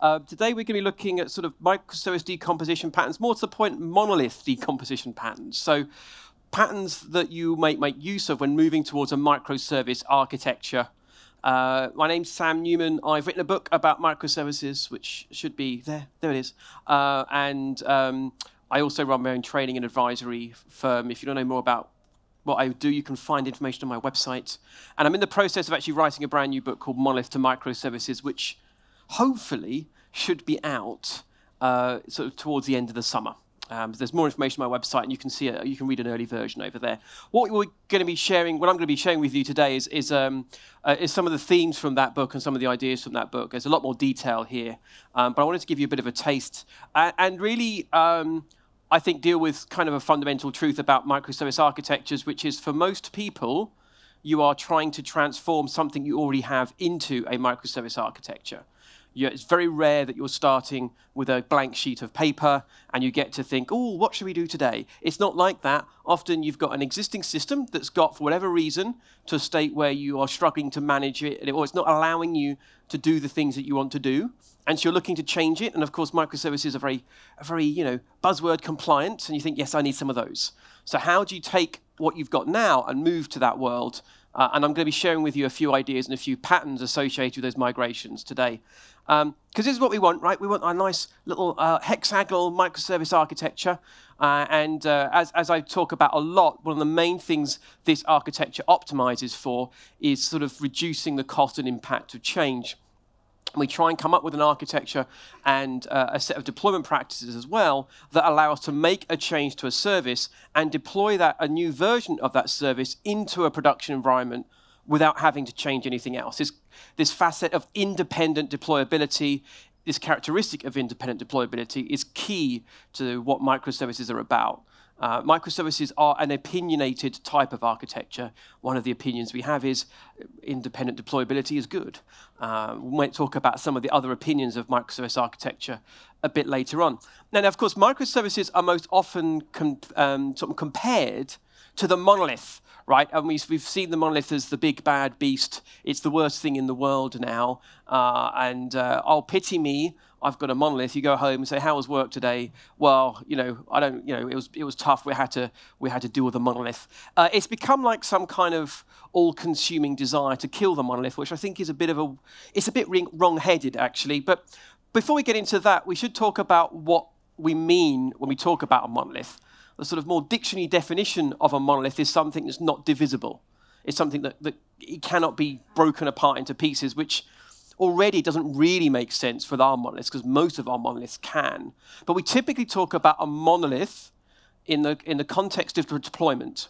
Uh, today we're going to be looking at sort of microservice decomposition patterns, more to the point, monolith decomposition patterns. So patterns that you might make use of when moving towards a microservice architecture. Uh, my name's Sam Newman. I've written a book about microservices, which should be there. There it is. Uh, and um, I also run my own training and advisory firm. If you don't know more about what I do, you can find information on my website. And I'm in the process of actually writing a brand new book called Monolith to Microservices, which hopefully should be out uh, sort of towards the end of the summer. Um, there's more information on my website, and you can see it. You can read an early version over there. What we're going to be sharing, what I'm going to be sharing with you today, is is, um, uh, is some of the themes from that book and some of the ideas from that book. There's a lot more detail here, um, but I wanted to give you a bit of a taste and, and really. Um, I think, deal with kind of a fundamental truth about microservice architectures, which is for most people, you are trying to transform something you already have into a microservice architecture. You, it's very rare that you're starting with a blank sheet of paper and you get to think, oh, what should we do today? It's not like that. Often you've got an existing system that's got, for whatever reason, to a state where you are struggling to manage it, or it's not allowing you to do the things that you want to do. And so you're looking to change it. And of course, microservices are very, very, you know, buzzword compliant. And you think, yes, I need some of those. So how do you take what you've got now and move to that world uh, and I'm going to be sharing with you a few ideas and a few patterns associated with those migrations today. Because um, this is what we want, right? We want a nice little uh, hexagonal microservice architecture. Uh, and uh, as, as I talk about a lot, one of the main things this architecture optimizes for is sort of reducing the cost and impact of change we try and come up with an architecture and uh, a set of deployment practices as well that allow us to make a change to a service and deploy that a new version of that service into a production environment without having to change anything else. This, this facet of independent deployability, this characteristic of independent deployability is key to what microservices are about. Uh, microservices are an opinionated type of architecture. One of the opinions we have is independent deployability is good. Uh, we might talk about some of the other opinions of microservice architecture a bit later on. Now, of course, microservices are most often um, sort of compared to the monolith, right? And we've, we've seen the monolith as the big bad beast. It's the worst thing in the world now. Uh, and uh, oh, pity me, I've got a monolith. You go home and say, "How was work today?" Well, you know, I don't. You know, it was it was tough. We had to we had to deal with the monolith. Uh, it's become like some kind of all-consuming desire to kill the monolith, which I think is a bit of a it's a bit wrong-headed actually. But before we get into that, we should talk about what we mean when we talk about a monolith. The sort of more dictionary definition of a monolith is something that's not divisible. It's something that, that it cannot be broken apart into pieces, which already doesn't really make sense for our monoliths because most of our monoliths can. But we typically talk about a monolith in the, in the context of deployment.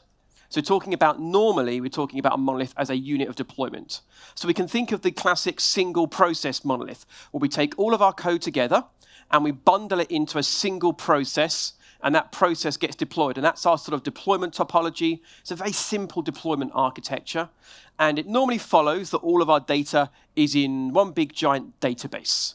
So talking about normally, we're talking about a monolith as a unit of deployment. So we can think of the classic single process monolith, where we take all of our code together and we bundle it into a single process and that process gets deployed. And that's our sort of deployment topology. It's a very simple deployment architecture. And it normally follows that all of our data is in one big giant database.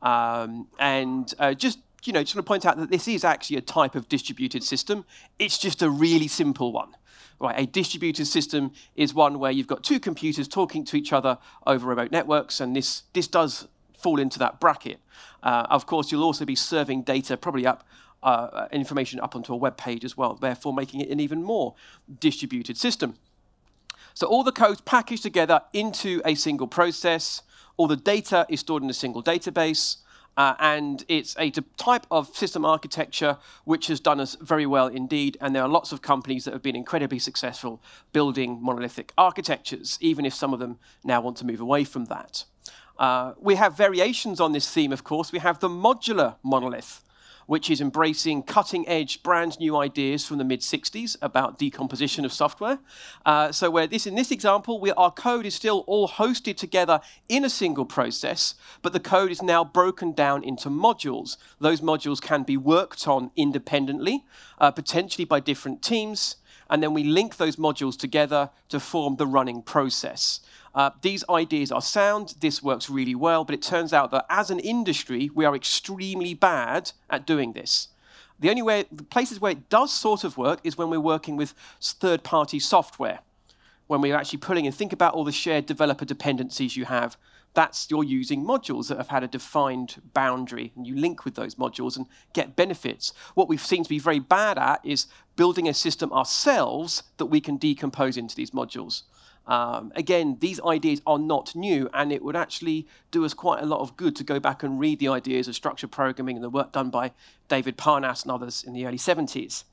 Um, and uh, just you know, just want to point out that this is actually a type of distributed system. It's just a really simple one. Right, a distributed system is one where you've got two computers talking to each other over remote networks, and this, this does fall into that bracket. Uh, of course, you'll also be serving data probably up uh, information up onto a web page as well, therefore making it an even more distributed system. So all the code's packaged together into a single process. All the data is stored in a single database. Uh, and it's a type of system architecture which has done us very well indeed. And there are lots of companies that have been incredibly successful building monolithic architectures, even if some of them now want to move away from that. Uh, we have variations on this theme, of course. We have the modular monolith, which is embracing cutting edge, brand new ideas from the mid 60s about decomposition of software. Uh, so, where this in this example, we, our code is still all hosted together in a single process, but the code is now broken down into modules. Those modules can be worked on independently, uh, potentially by different teams and then we link those modules together to form the running process. Uh, these ideas are sound, this works really well, but it turns out that as an industry, we are extremely bad at doing this. The only way, the places where it does sort of work is when we're working with third party software, when we're actually pulling in. Think about all the shared developer dependencies you have that's you're using modules that have had a defined boundary, and you link with those modules and get benefits. What we've seen to be very bad at is building a system ourselves that we can decompose into these modules. Um, again, these ideas are not new, and it would actually do us quite a lot of good to go back and read the ideas of structured programming and the work done by David Parnas and others in the early 70s.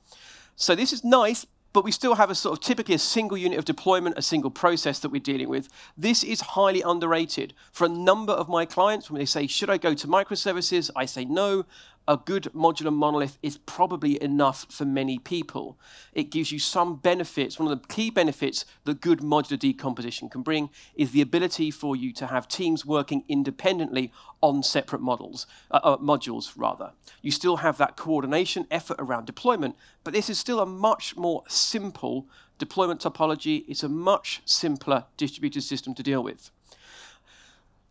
So this is nice, but we still have a sort of typically a single unit of deployment, a single process that we're dealing with. This is highly underrated. For a number of my clients, when they say, should I go to microservices? I say no a good modular monolith is probably enough for many people. It gives you some benefits. One of the key benefits that good modular decomposition can bring is the ability for you to have teams working independently on separate models, uh, uh, modules rather. You still have that coordination effort around deployment, but this is still a much more simple deployment topology. It's a much simpler distributed system to deal with.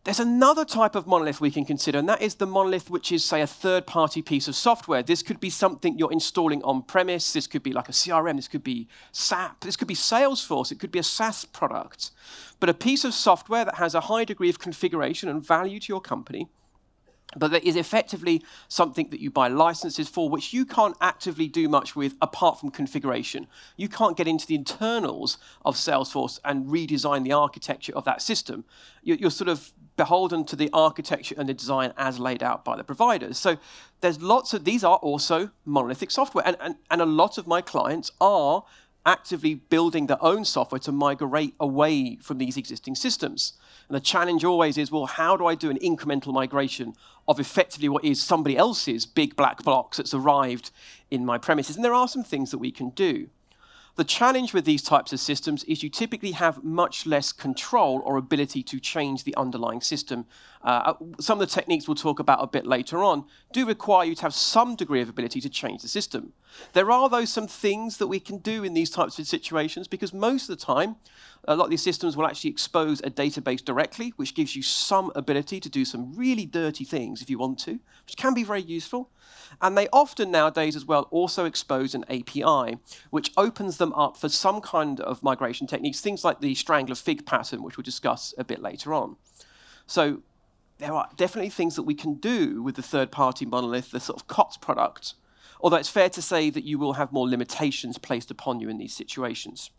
There's another type of monolith we can consider, and that is the monolith which is, say, a third party piece of software. This could be something you're installing on premise, this could be like a CRM, this could be SAP, this could be Salesforce, it could be a SaaS product. But a piece of software that has a high degree of configuration and value to your company but that is effectively something that you buy licenses for, which you can't actively do much with apart from configuration. You can't get into the internals of Salesforce and redesign the architecture of that system. You're sort of beholden to the architecture and the design as laid out by the providers. So there's lots of, these are also monolithic software. And, and, and a lot of my clients are actively building their own software to migrate away from these existing systems. And the challenge always is, well, how do I do an incremental migration of effectively what is somebody else's big black box that's arrived in my premises? And there are some things that we can do. The challenge with these types of systems is you typically have much less control or ability to change the underlying system. Uh, uh, some of the techniques we'll talk about a bit later on do require you to have some degree of ability to change the system. There are, though, some things that we can do in these types of situations because most of the time, a lot of these systems will actually expose a database directly, which gives you some ability to do some really dirty things if you want to, which can be very useful. And they often nowadays as well also expose an API, which opens them up for some kind of migration techniques, things like the strangler fig pattern, which we'll discuss a bit later on. So there are definitely things that we can do with the third-party monolith, the sort of COTS product, although it's fair to say that you will have more limitations placed upon you in these situations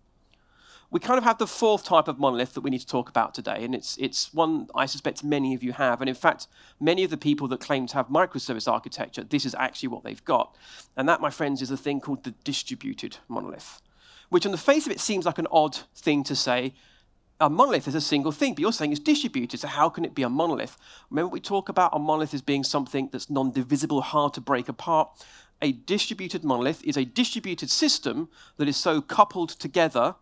we kind of have the fourth type of monolith that we need to talk about today, and it's, it's one I suspect many of you have. And in fact, many of the people that claim to have microservice architecture, this is actually what they've got. And that, my friends, is a thing called the distributed monolith, which on the face of it seems like an odd thing to say. A monolith is a single thing, but you're saying it's distributed, so how can it be a monolith? Remember, we talk about a monolith as being something that's non divisible, hard to break apart. A distributed monolith is a distributed system that is so coupled together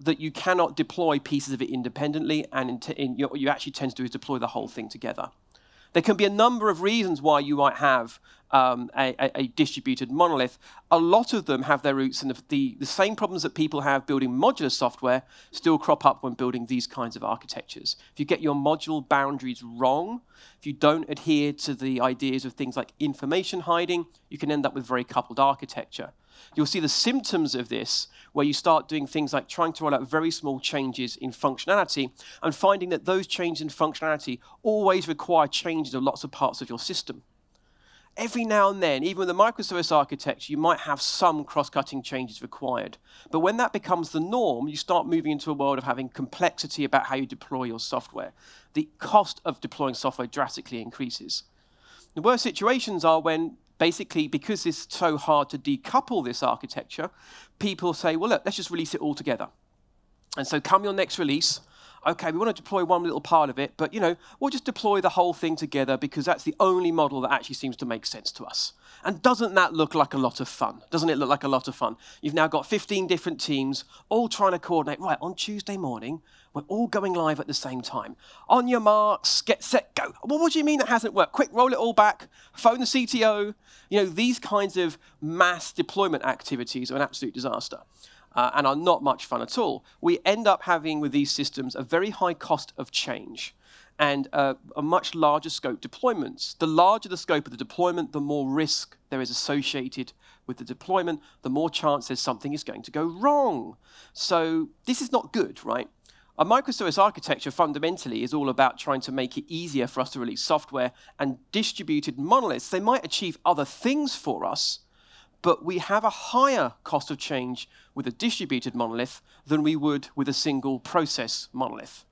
that you cannot deploy pieces of it independently, and in in, you, what you actually tend to do is deploy the whole thing together. There can be a number of reasons why you might have um, a, a, a, distributed monolith. A lot of them have their roots in the, the, the, same problems that people have building modular software still crop up when building these kinds of architectures. If you get your module boundaries wrong, if you don't adhere to the ideas of things like information hiding, you can end up with very coupled architecture. You'll see the symptoms of this where you start doing things like trying to roll out very small changes in functionality and finding that those changes in functionality always require changes of lots of parts of your system. Every now and then, even with the microservice architecture, you might have some cross-cutting changes required. But when that becomes the norm, you start moving into a world of having complexity about how you deploy your software. The cost of deploying software drastically increases. The worst situations are when basically, because it's so hard to decouple this architecture, people say, well, look, let's just release it all together. And so come your next release, okay, we want to deploy one little part of it, but you know, we'll just deploy the whole thing together because that's the only model that actually seems to make sense to us. And doesn't that look like a lot of fun? Doesn't it look like a lot of fun? You've now got 15 different teams all trying to coordinate, right, on Tuesday morning, we're all going live at the same time. On your marks, get set, go. Well, what do you mean that hasn't worked? Quick, roll it all back, phone the CTO. You know, these kinds of mass deployment activities are an absolute disaster. Uh, and are not much fun at all. We end up having with these systems a very high cost of change and uh, a much larger scope deployments. The larger the scope of the deployment, the more risk there is associated with the deployment, the more chance there's something is going to go wrong. So this is not good, right? A microservice architecture fundamentally is all about trying to make it easier for us to release software, and distributed monoliths, they might achieve other things for us, but we have a higher cost of change with a distributed monolith than we would with a single process monolith.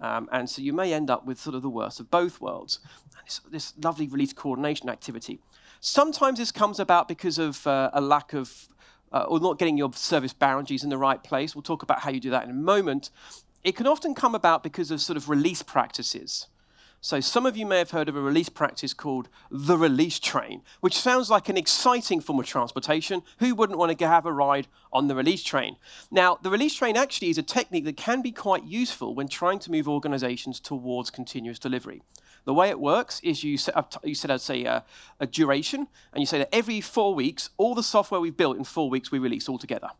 Um, and so you may end up with sort of the worst of both worlds. This, this, lovely release coordination activity. Sometimes this comes about because of uh, a lack of, uh, or not getting your service boundaries in the right place. We'll talk about how you do that in a moment. It can often come about because of sort of release practices. So some of you may have heard of a release practice called the release train, which sounds like an exciting form of transportation. Who wouldn't want to have a ride on the release train? Now, the release train actually is a technique that can be quite useful when trying to move organizations towards continuous delivery. The way it works is you set up, you set out, say, a, a duration, and you say that every four weeks, all the software we've built in four weeks, we release altogether.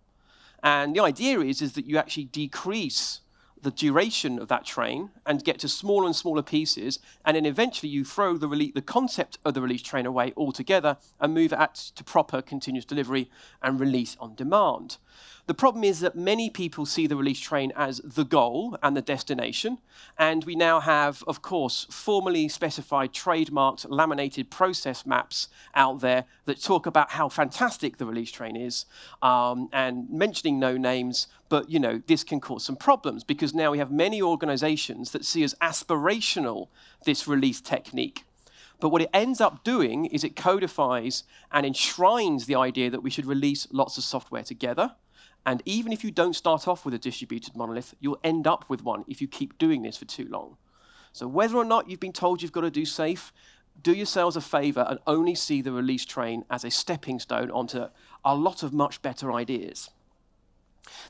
And the idea is, is that you actually decrease the duration of that train and get to smaller and smaller pieces, and then eventually you throw the, the concept of the release train away altogether and move it to proper continuous delivery and release on demand. The problem is that many people see the release train as the goal and the destination, and we now have, of course, formally specified, trademarked, laminated process maps out there that talk about how fantastic the release train is, um, and mentioning no names, but you know this can cause some problems because now we have many organizations that see as aspirational this release technique. But what it ends up doing is it codifies and enshrines the idea that we should release lots of software together and even if you don't start off with a distributed monolith, you'll end up with one if you keep doing this for too long. So whether or not you've been told you've got to do SAFe, do yourselves a favor and only see the release train as a stepping stone onto a lot of much better ideas.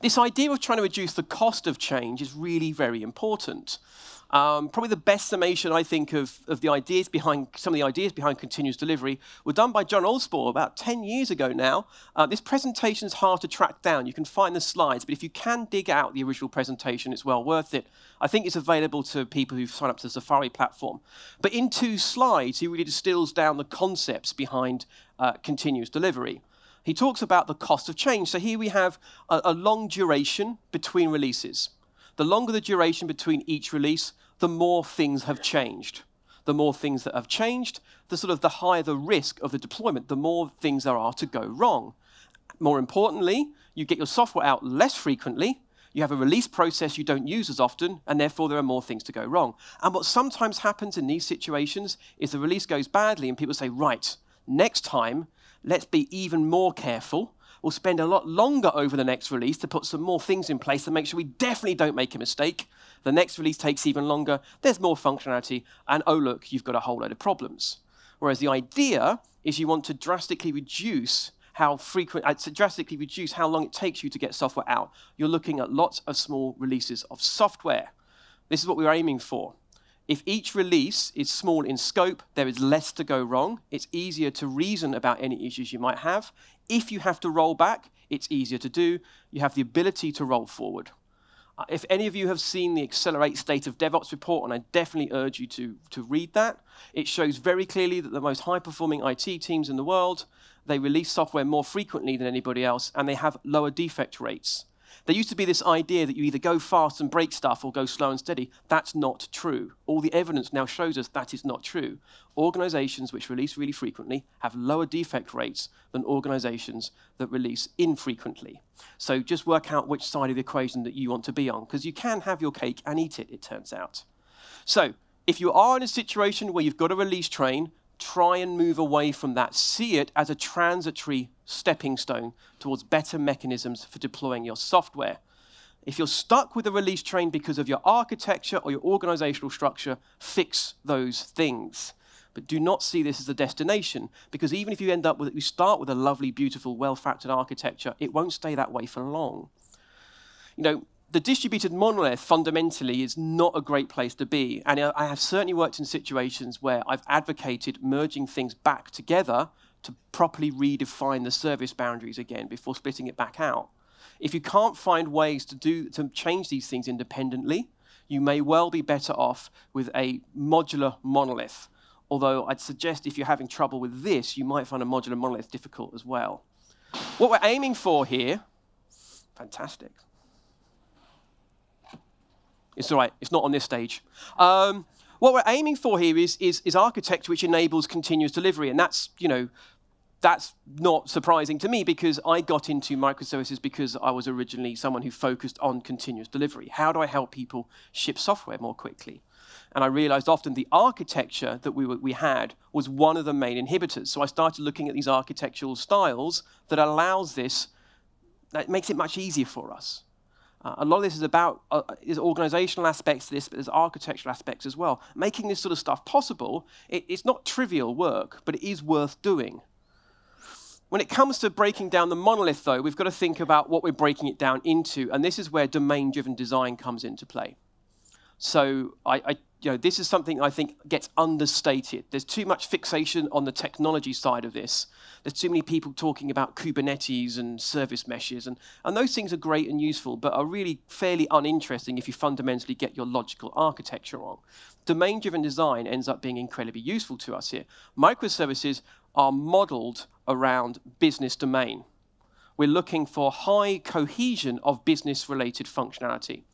This idea of trying to reduce the cost of change is really very important. Um, probably the best summation, I think, of, of the ideas behind some of the ideas behind continuous delivery were done by John Allspaw about 10 years ago now. Uh, this presentation is hard to track down. You can find the slides, but if you can dig out the original presentation, it's well worth it. I think it's available to people who've signed up to the Safari platform. But in two slides, he really distills down the concepts behind uh, continuous delivery he talks about the cost of change. So here we have a, a, long duration between releases. The longer the duration between each release, the more things have changed. The more things that have changed, the sort of the higher the risk of the deployment, the more things there are to go wrong. More importantly, you get your software out less frequently, you have a release process you don't use as often, and therefore there are more things to go wrong. And what sometimes happens in these situations is the release goes badly, and people say, right, next time, let's be even more careful We'll spend a lot longer over the next release to put some more things in place to make sure we definitely don't make a mistake. The next release takes even longer, there's more functionality, and oh, look, you've got a whole load of problems. Whereas the idea is you want to drastically reduce how frequent, uh, to drastically reduce how long it takes you to get software out. You're looking at lots of small releases of software. This is what we're aiming for. If each release is small in scope, there is less to go wrong. It's easier to reason about any issues you might have. If you have to roll back, it's easier to do. You have the ability to roll forward. Uh, if any of you have seen the Accelerate State of DevOps report, and I definitely urge you to, to read that, it shows very clearly that the most high-performing IT teams in the world, they release software more frequently than anybody else, and they have lower defect rates. There used to be this idea that you either go fast and break stuff or go slow and steady. That's not true. All the evidence now shows us that is not true. Organizations which release really frequently have lower defect rates than organizations that release infrequently. So just work out which side of the equation that you want to be on, because you can have your cake and eat it, it turns out. So if you are in a situation where you've got a release train, try and move away from that. See it as a transitory stepping stone towards better mechanisms for deploying your software. If you're stuck with a release train because of your architecture or your organizational structure, fix those things. But do not see this as a destination, because even if you end up with, you start with a lovely, beautiful, well-factored architecture, it won't stay that way for long. You know, the distributed monolith fundamentally is not a great place to be. And I have certainly worked in situations where I've advocated merging things back together to properly redefine the service boundaries again before splitting it back out. If you can't find ways to do to change these things independently, you may well be better off with a modular monolith. Although I'd suggest if you're having trouble with this, you might find a modular monolith difficult as well. What we're aiming for here, fantastic. It's all right. It's not on this stage. Um, what we're aiming for here is, is, is architecture which enables continuous delivery, and that's you know that's not surprising to me because I got into microservices because I was originally someone who focused on continuous delivery. How do I help people ship software more quickly? And I realized often the architecture that we, we had was one of the main inhibitors. So I started looking at these architectural styles that allows this, that makes it much easier for us. Uh, a lot of this is about uh, is organizational aspects of this, but there's architectural aspects as well. Making this sort of stuff possible, it, it's not trivial work, but it is worth doing. When it comes to breaking down the monolith, though, we've got to think about what we're breaking it down into, and this is where domain-driven design comes into play. So I, I, you know, this is something I think gets understated. There's too much fixation on the technology side of this. There's too many people talking about Kubernetes and service meshes, and, and those things are great and useful, but are really fairly uninteresting if you fundamentally get your logical architecture wrong. Domain-driven design ends up being incredibly useful to us here. Microservices are modeled around business domain. We're looking for high cohesion of business-related functionality.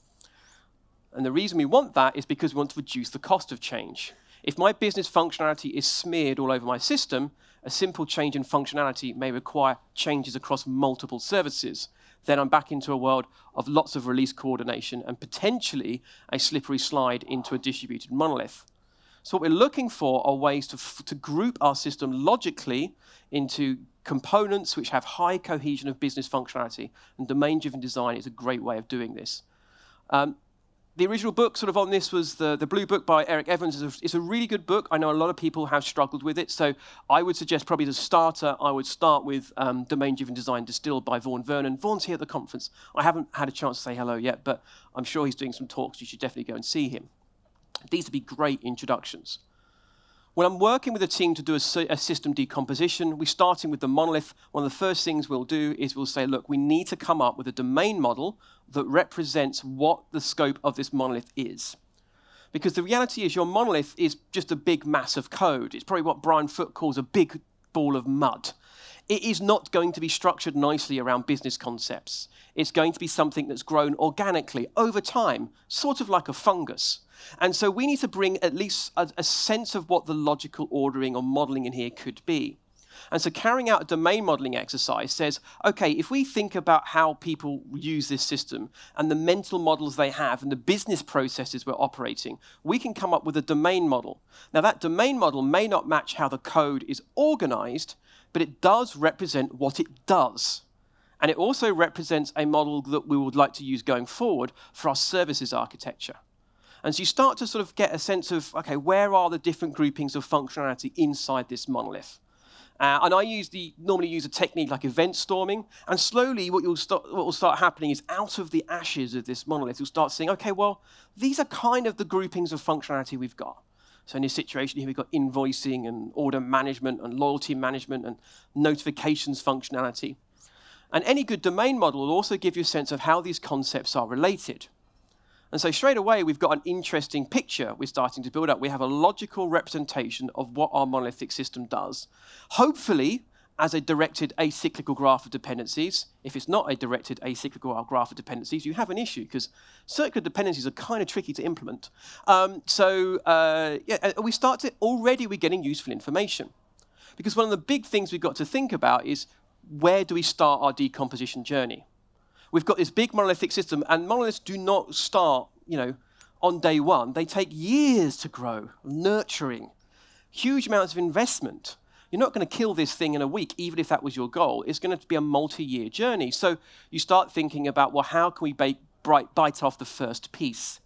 And the reason we want that is because we want to reduce the cost of change. If my business functionality is smeared all over my system, a simple change in functionality may require changes across multiple services. Then I'm back into a world of lots of release coordination and potentially a slippery slide into a distributed monolith. So what we're looking for are ways to, to group our system logically into components which have high cohesion of business functionality, and domain-driven design is a great way of doing this. Um, the original book sort of on this was the, the Blue Book by Eric Evans. It's a, it's a, really good book. I know a lot of people have struggled with it. So I would suggest probably as a starter, I would start with um, Domain-Driven Design Distilled by Vaughan Vernon. Vaughan's here at the conference. I haven't had a chance to say hello yet, but I'm sure he's doing some talks. You should definitely go and see him. These would be great introductions. When I'm working with a team to do a, a, system decomposition, we're starting with the monolith. One of the first things we'll do is we'll say, look, we need to come up with a domain model that represents what the scope of this monolith is. Because the reality is your monolith is just a big mass of code. It's probably what Brian Foote calls a big ball of mud. It is not going to be structured nicely around business concepts. It's going to be something that's grown organically over time, sort of like a fungus. And so we need to bring at least a, a sense of what the logical ordering or modeling in here could be. And so carrying out a domain modeling exercise says, okay, if we think about how people use this system and the mental models they have and the business processes we're operating, we can come up with a domain model. Now that domain model may not match how the code is organized, but it does represent what it does. And it also represents a model that we would like to use going forward for our services architecture. And so you start to sort of get a sense of, okay, where are the different groupings of functionality inside this monolith? Uh, and I use the, normally use a technique like event storming. And slowly what, you'll start, what will start happening is out of the ashes of this monolith, you'll start seeing, okay, well, these are kind of the groupings of functionality we've got. So in this situation here, we've got invoicing and order management and loyalty management and notifications functionality. And any good domain model will also give you a sense of how these concepts are related. And so straight away, we've got an interesting picture we're starting to build up. We have a logical representation of what our monolithic system does. Hopefully, as a directed acyclical graph of dependencies. If it's not a directed acyclical graph of dependencies, you have an issue because circular dependencies are kind of tricky to implement. Um, so uh, yeah, we start to, already we're getting useful information. Because one of the big things we've got to think about is where do we start our decomposition journey? We've got this big monolithic system, and monoliths do not start, you know, on day one. They take years to grow, nurturing, huge amounts of investment. You're not going to kill this thing in a week, even if that was your goal. It's going to be a multi-year journey. So you start thinking about, well, how can we bake, bite off the first piece?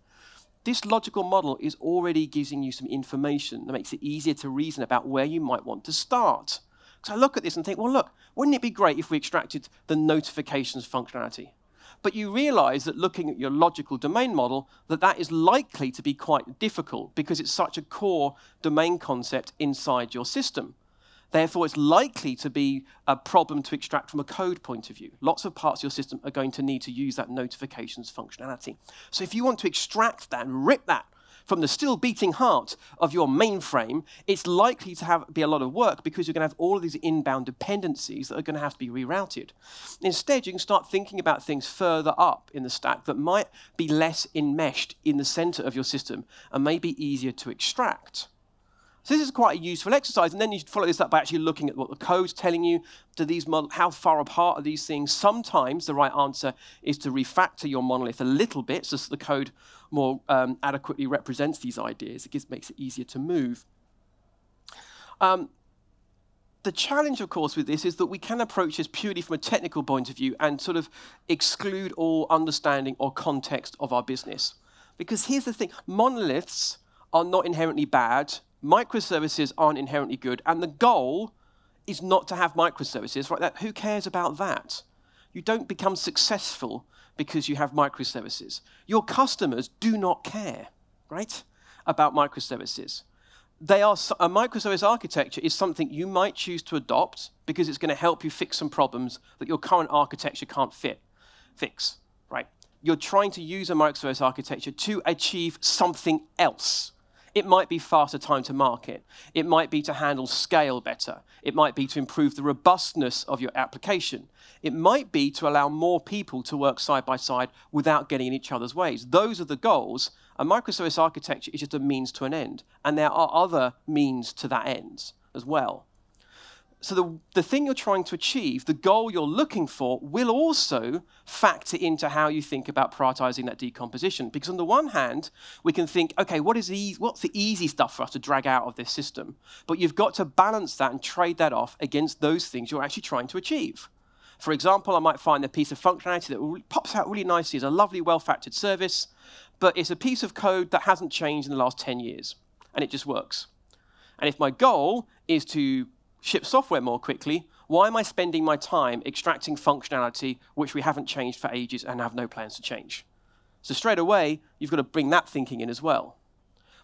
This logical model is already giving you some information that makes it easier to reason about where you might want to start. So I look at this and think, well, look, wouldn't it be great if we extracted the notifications functionality? But you realize that looking at your logical domain model, that that is likely to be quite difficult because it's such a core domain concept inside your system. Therefore, it's likely to be a problem to extract from a code point of view. Lots of parts of your system are going to need to use that notifications functionality. So if you want to extract that and rip that from the still beating heart of your mainframe, it's likely to have be a lot of work because you're going to have all of these inbound dependencies that are going to have to be rerouted. Instead, you can start thinking about things further up in the stack that might be less enmeshed in the center of your system and may be easier to extract. So this is quite a useful exercise, and then you should follow this up by actually looking at what the code's telling you. Do these model, how far apart are these things? Sometimes the right answer is to refactor your monolith a little bit, so the code more um, adequately represents these ideas. It gives, makes it easier to move. Um, the challenge, of course, with this is that we can approach this purely from a technical point of view and sort of exclude all understanding or context of our business. Because here's the thing monoliths are not inherently bad microservices aren't inherently good, and the goal is not to have microservices, right? That, who cares about that? You don't become successful because you have microservices. Your customers do not care, right, about microservices. They are a microservice architecture is something you might choose to adopt because it's going to help you fix some problems that your current architecture can't fit, fix, right? You're trying to use a microservice architecture to achieve something else it might be faster time to market. It might be to handle scale better. It might be to improve the robustness of your application. It might be to allow more people to work side by side without getting in each other's ways. Those are the goals. A microservice architecture is just a means to an end. And there are other means to that end as well so the, the thing you're trying to achieve, the goal you're looking for, will also factor into how you think about prioritizing that decomposition. Because on the one hand, we can think, okay, what is the, what's the easy stuff for us to drag out of this system? But you've got to balance that and trade that off against those things you're actually trying to achieve. For example, I might find a piece of functionality that pops out really nicely as a lovely, well-factored service, but it's a piece of code that hasn't changed in the last 10 years, and it just works. And if my goal is to ship software more quickly, why am I spending my time extracting functionality which we haven't changed for ages and have no plans to change? So straight away, you've got to bring that thinking in as well.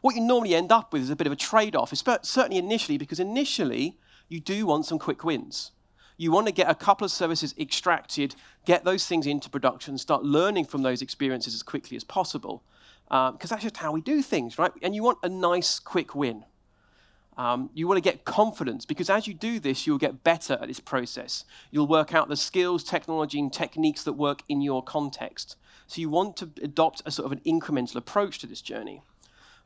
What you normally end up with is a bit of a trade-off, certainly initially, because initially you do want some quick wins. You want to get a couple of services extracted, get those things into production, start learning from those experiences as quickly as possible, because um, that's just how we do things, right? And you want a nice quick win. Um, you want to get confidence because as you do this, you'll get better at this process. You'll work out the skills, technology, and techniques that work in your context. So you want to adopt a sort of an incremental approach to this journey.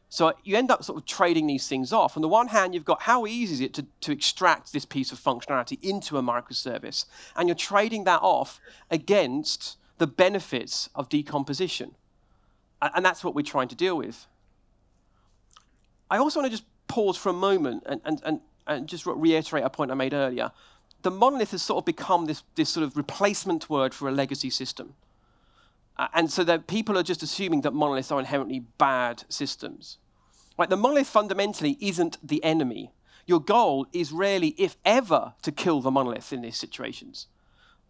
So you end up sort of trading these things off. On the one hand, you've got how easy is it to, to extract this piece of functionality into a microservice? And you're trading that off against the benefits of decomposition. And that's what we're trying to deal with. I also want to just pause for a moment and, and, and, and just reiterate a point I made earlier. The monolith has sort of become this, this sort of replacement word for a legacy system. Uh, and so that people are just assuming that monoliths are inherently bad systems. Right, the monolith fundamentally isn't the enemy. Your goal is rarely, if ever, to kill the monolith in these situations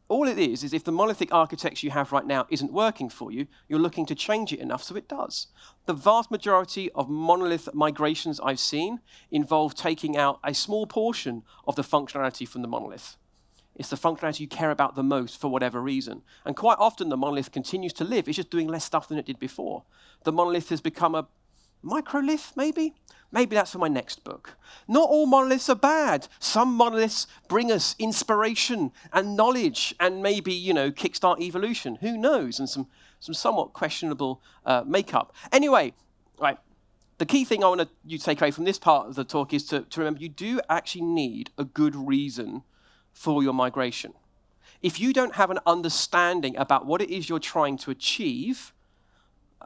all it is, is if the monolithic architecture you have right now isn't working for you, you're looking to change it enough so it does. The vast majority of monolith migrations I've seen involve taking out a small portion of the functionality from the monolith. It's the functionality you care about the most for whatever reason. And quite often the monolith continues to live, it's just doing less stuff than it did before. The monolith has become a microlith, maybe? Maybe that's for my next book. Not all monoliths are bad. Some monoliths bring us inspiration and knowledge and maybe, you know, kickstart evolution. Who knows? And some, some somewhat questionable uh, makeup. Anyway, right, the key thing I want you to take away from this part of the talk is to, to remember you do actually need a good reason for your migration. If you don't have an understanding about what it is you're trying to achieve,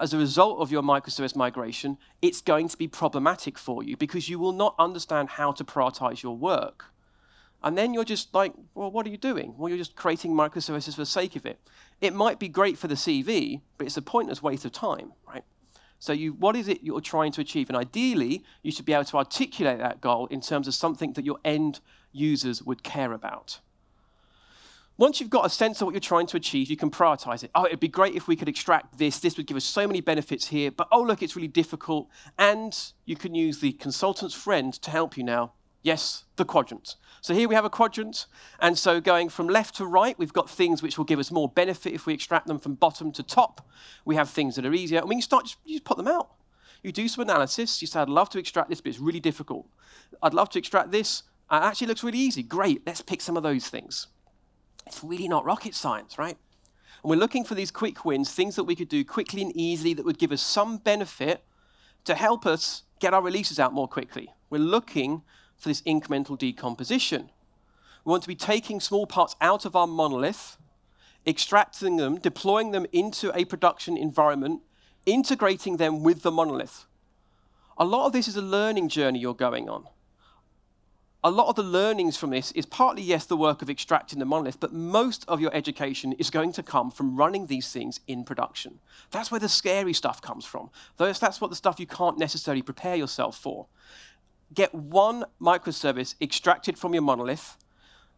as a result of your microservice migration, it's going to be problematic for you because you will not understand how to prioritize your work. And then you're just like, well, what are you doing? Well, you're just creating microservices for the sake of it. It might be great for the CV, but it's a pointless waste of time, right? So you, what is it you're trying to achieve? And ideally, you should be able to articulate that goal in terms of something that your end users would care about. Once you've got a sense of what you're trying to achieve, you can prioritize it. Oh, it'd be great if we could extract this. This would give us so many benefits here. But oh, look, it's really difficult. And you can use the consultant's friend to help you now. Yes, the quadrant. So here we have a quadrant. And so going from left to right, we've got things which will give us more benefit if we extract them from bottom to top. We have things that are easier. And we can start, just, you just put them out. You do some analysis. You say, I'd love to extract this, but it's really difficult. I'd love to extract this. Uh, it actually looks really easy. Great, let's pick some of those things. It's really not rocket science, right? And we're looking for these quick wins, things that we could do quickly and easily that would give us some benefit to help us get our releases out more quickly. We're looking for this incremental decomposition. We want to be taking small parts out of our monolith, extracting them, deploying them into a production environment, integrating them with the monolith. A lot of this is a learning journey you're going on a lot of the learnings from this is partly, yes, the work of extracting the monolith, but most of your education is going to come from running these things in production. That's where the scary stuff comes from. That's what the stuff you can't necessarily prepare yourself for. Get one microservice extracted from your monolith,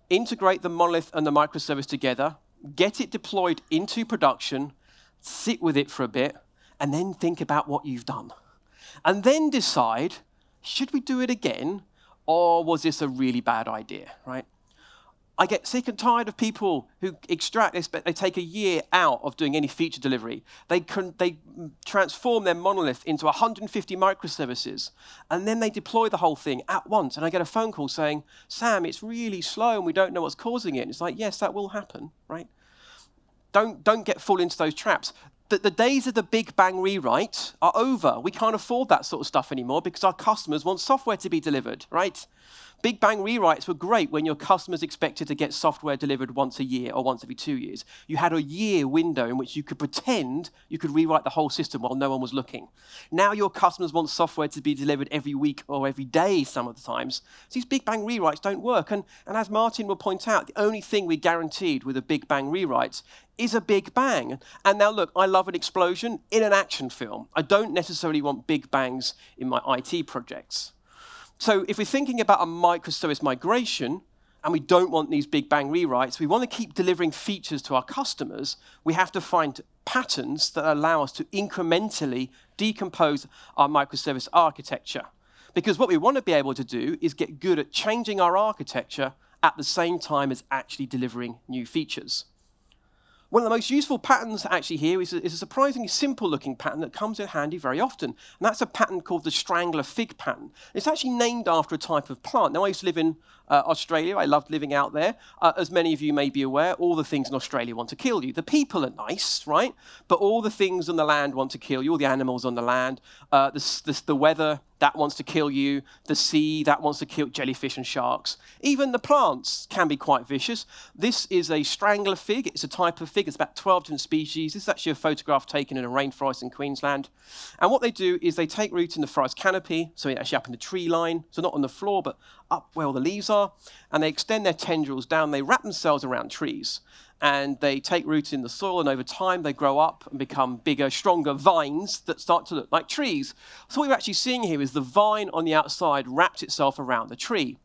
integrate the monolith and the microservice together, get it deployed into production, sit with it for a bit, and then think about what you've done. And then decide, should we do it again? Or was this a really bad idea, right? I get sick and tired of people who extract, this, but they take a year out of doing any feature delivery. They, can, they transform their monolith into 150 microservices, and then they deploy the whole thing at once. And I get a phone call saying, Sam, it's really slow and we don't know what's causing it. And it's like, yes, that will happen, right? Don't, don't get fall into those traps that the days of the big bang rewrite are over. We can't afford that sort of stuff anymore because our customers want software to be delivered, right? Big Bang rewrites were great when your customers expected to get software delivered once a year or once every two years. You had a year window in which you could pretend you could rewrite the whole system while no one was looking. Now your customers want software to be delivered every week or every day some of the times. So these Big Bang rewrites don't work. And, and as Martin will point out, the only thing we guaranteed with a Big Bang rewrite is a big bang. And now, look, I love an explosion in an action film. I don't necessarily want big bangs in my IT projects. So if we're thinking about a microservice migration, and we don't want these big bang rewrites, we want to keep delivering features to our customers, we have to find patterns that allow us to incrementally decompose our microservice architecture. Because what we want to be able to do is get good at changing our architecture at the same time as actually delivering new features. One of the most useful patterns actually here is a, is a surprisingly simple looking pattern that comes in handy very often. And that's a pattern called the strangler fig pattern. It's actually named after a type of plant. Now, I used to live in uh, Australia. I loved living out there. Uh, as many of you may be aware, all the things in Australia want to kill you. The people are nice, right? But all the things on the land want to kill you, all the animals on the land, uh, the, the, the weather, that wants to kill you, the sea, that wants to kill jellyfish and sharks. Even the plants can be quite vicious. This is a strangler fig. It's a type of fig. It's about 12 different species. This is actually a photograph taken in a rainforest in Queensland. And what they do is they take root in the forest canopy, so actually up in the tree line, so not on the floor, but up where all the leaves are, and they extend their tendrils down. They wrap themselves around trees and they take root in the soil, and over time they grow up and become bigger, stronger vines that start to look like trees. So, what we're actually seeing here is the vine on the outside wrapped itself around the tree.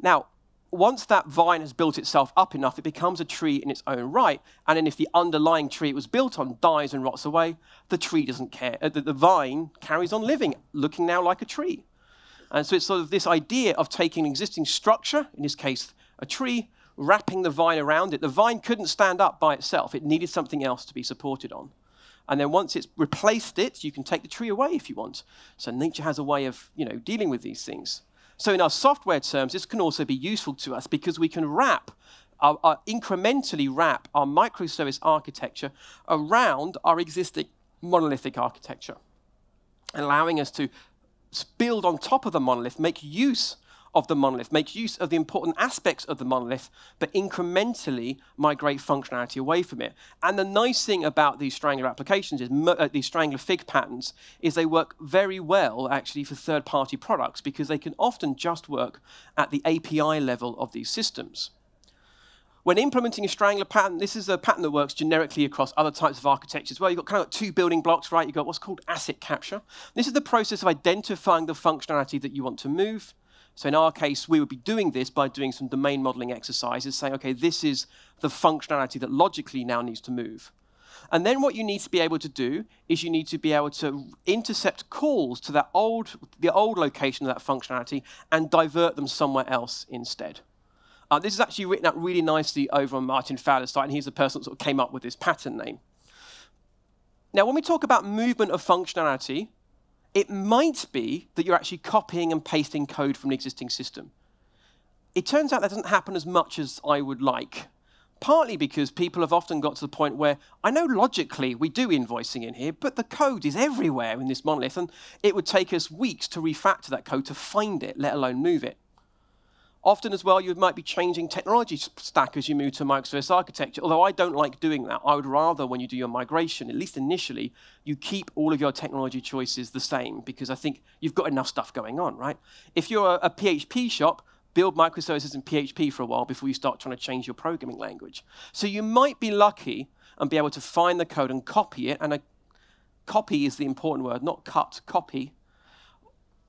Now, once that vine has built itself up enough, it becomes a tree in its own right. And then, if the underlying tree it was built on dies and rots away, the tree doesn't care. Uh, the, the vine carries on living, looking now like a tree. And so, it's sort of this idea of taking an existing structure, in this case, a tree, wrapping the vine around it. The vine couldn't stand up by itself, it needed something else to be supported on. And then once it's replaced it, you can take the tree away if you want. So nature has a way of, you know, dealing with these things. So in our software terms, this can also be useful to us because we can wrap, our, our incrementally wrap our microservice architecture around our existing monolithic architecture, allowing us to build on top of the monolith, make use of the monolith, make use of the important aspects of the monolith, but incrementally migrate functionality away from it. And the nice thing about these Strangler applications is uh, these Strangler fig patterns is they work very well actually for third-party products because they can often just work at the API level of these systems. When implementing a strangler pattern, this is a pattern that works generically across other types of architectures. Well, you've got kind of two building blocks, right? You've got what's called asset capture. This is the process of identifying the functionality that you want to move. So in our case, we would be doing this by doing some domain modeling exercises, saying, okay, this is the functionality that logically now needs to move. And then what you need to be able to do is you need to be able to intercept calls to that old, the old location of that functionality and divert them somewhere else instead. Uh, this is actually written out really nicely over on Martin Fowler's site, and he's the person that sort of came up with this pattern name. Now, when we talk about movement of functionality, It might be that you're actually copying and pasting code from an existing system. It turns out that doesn't happen as much as I would like, partly because people have often got to the point where I know logically we do invoicing in here, but the code is everywhere in this monolith, and it would take us weeks to refactor that code to find it, let alone move it. Often as well, you might be changing technology stack as you move to microservice architecture, although I don't like doing that. I would rather, when you do your migration, at least initially, you keep all of your technology choices the same, because I think you've got enough stuff going on, right? If you're a, PHP shop, build microservices in PHP for a while before you start trying to change your programming language. So you might be lucky and be able to find the code and copy it, and a copy is the important word, not cut, copy,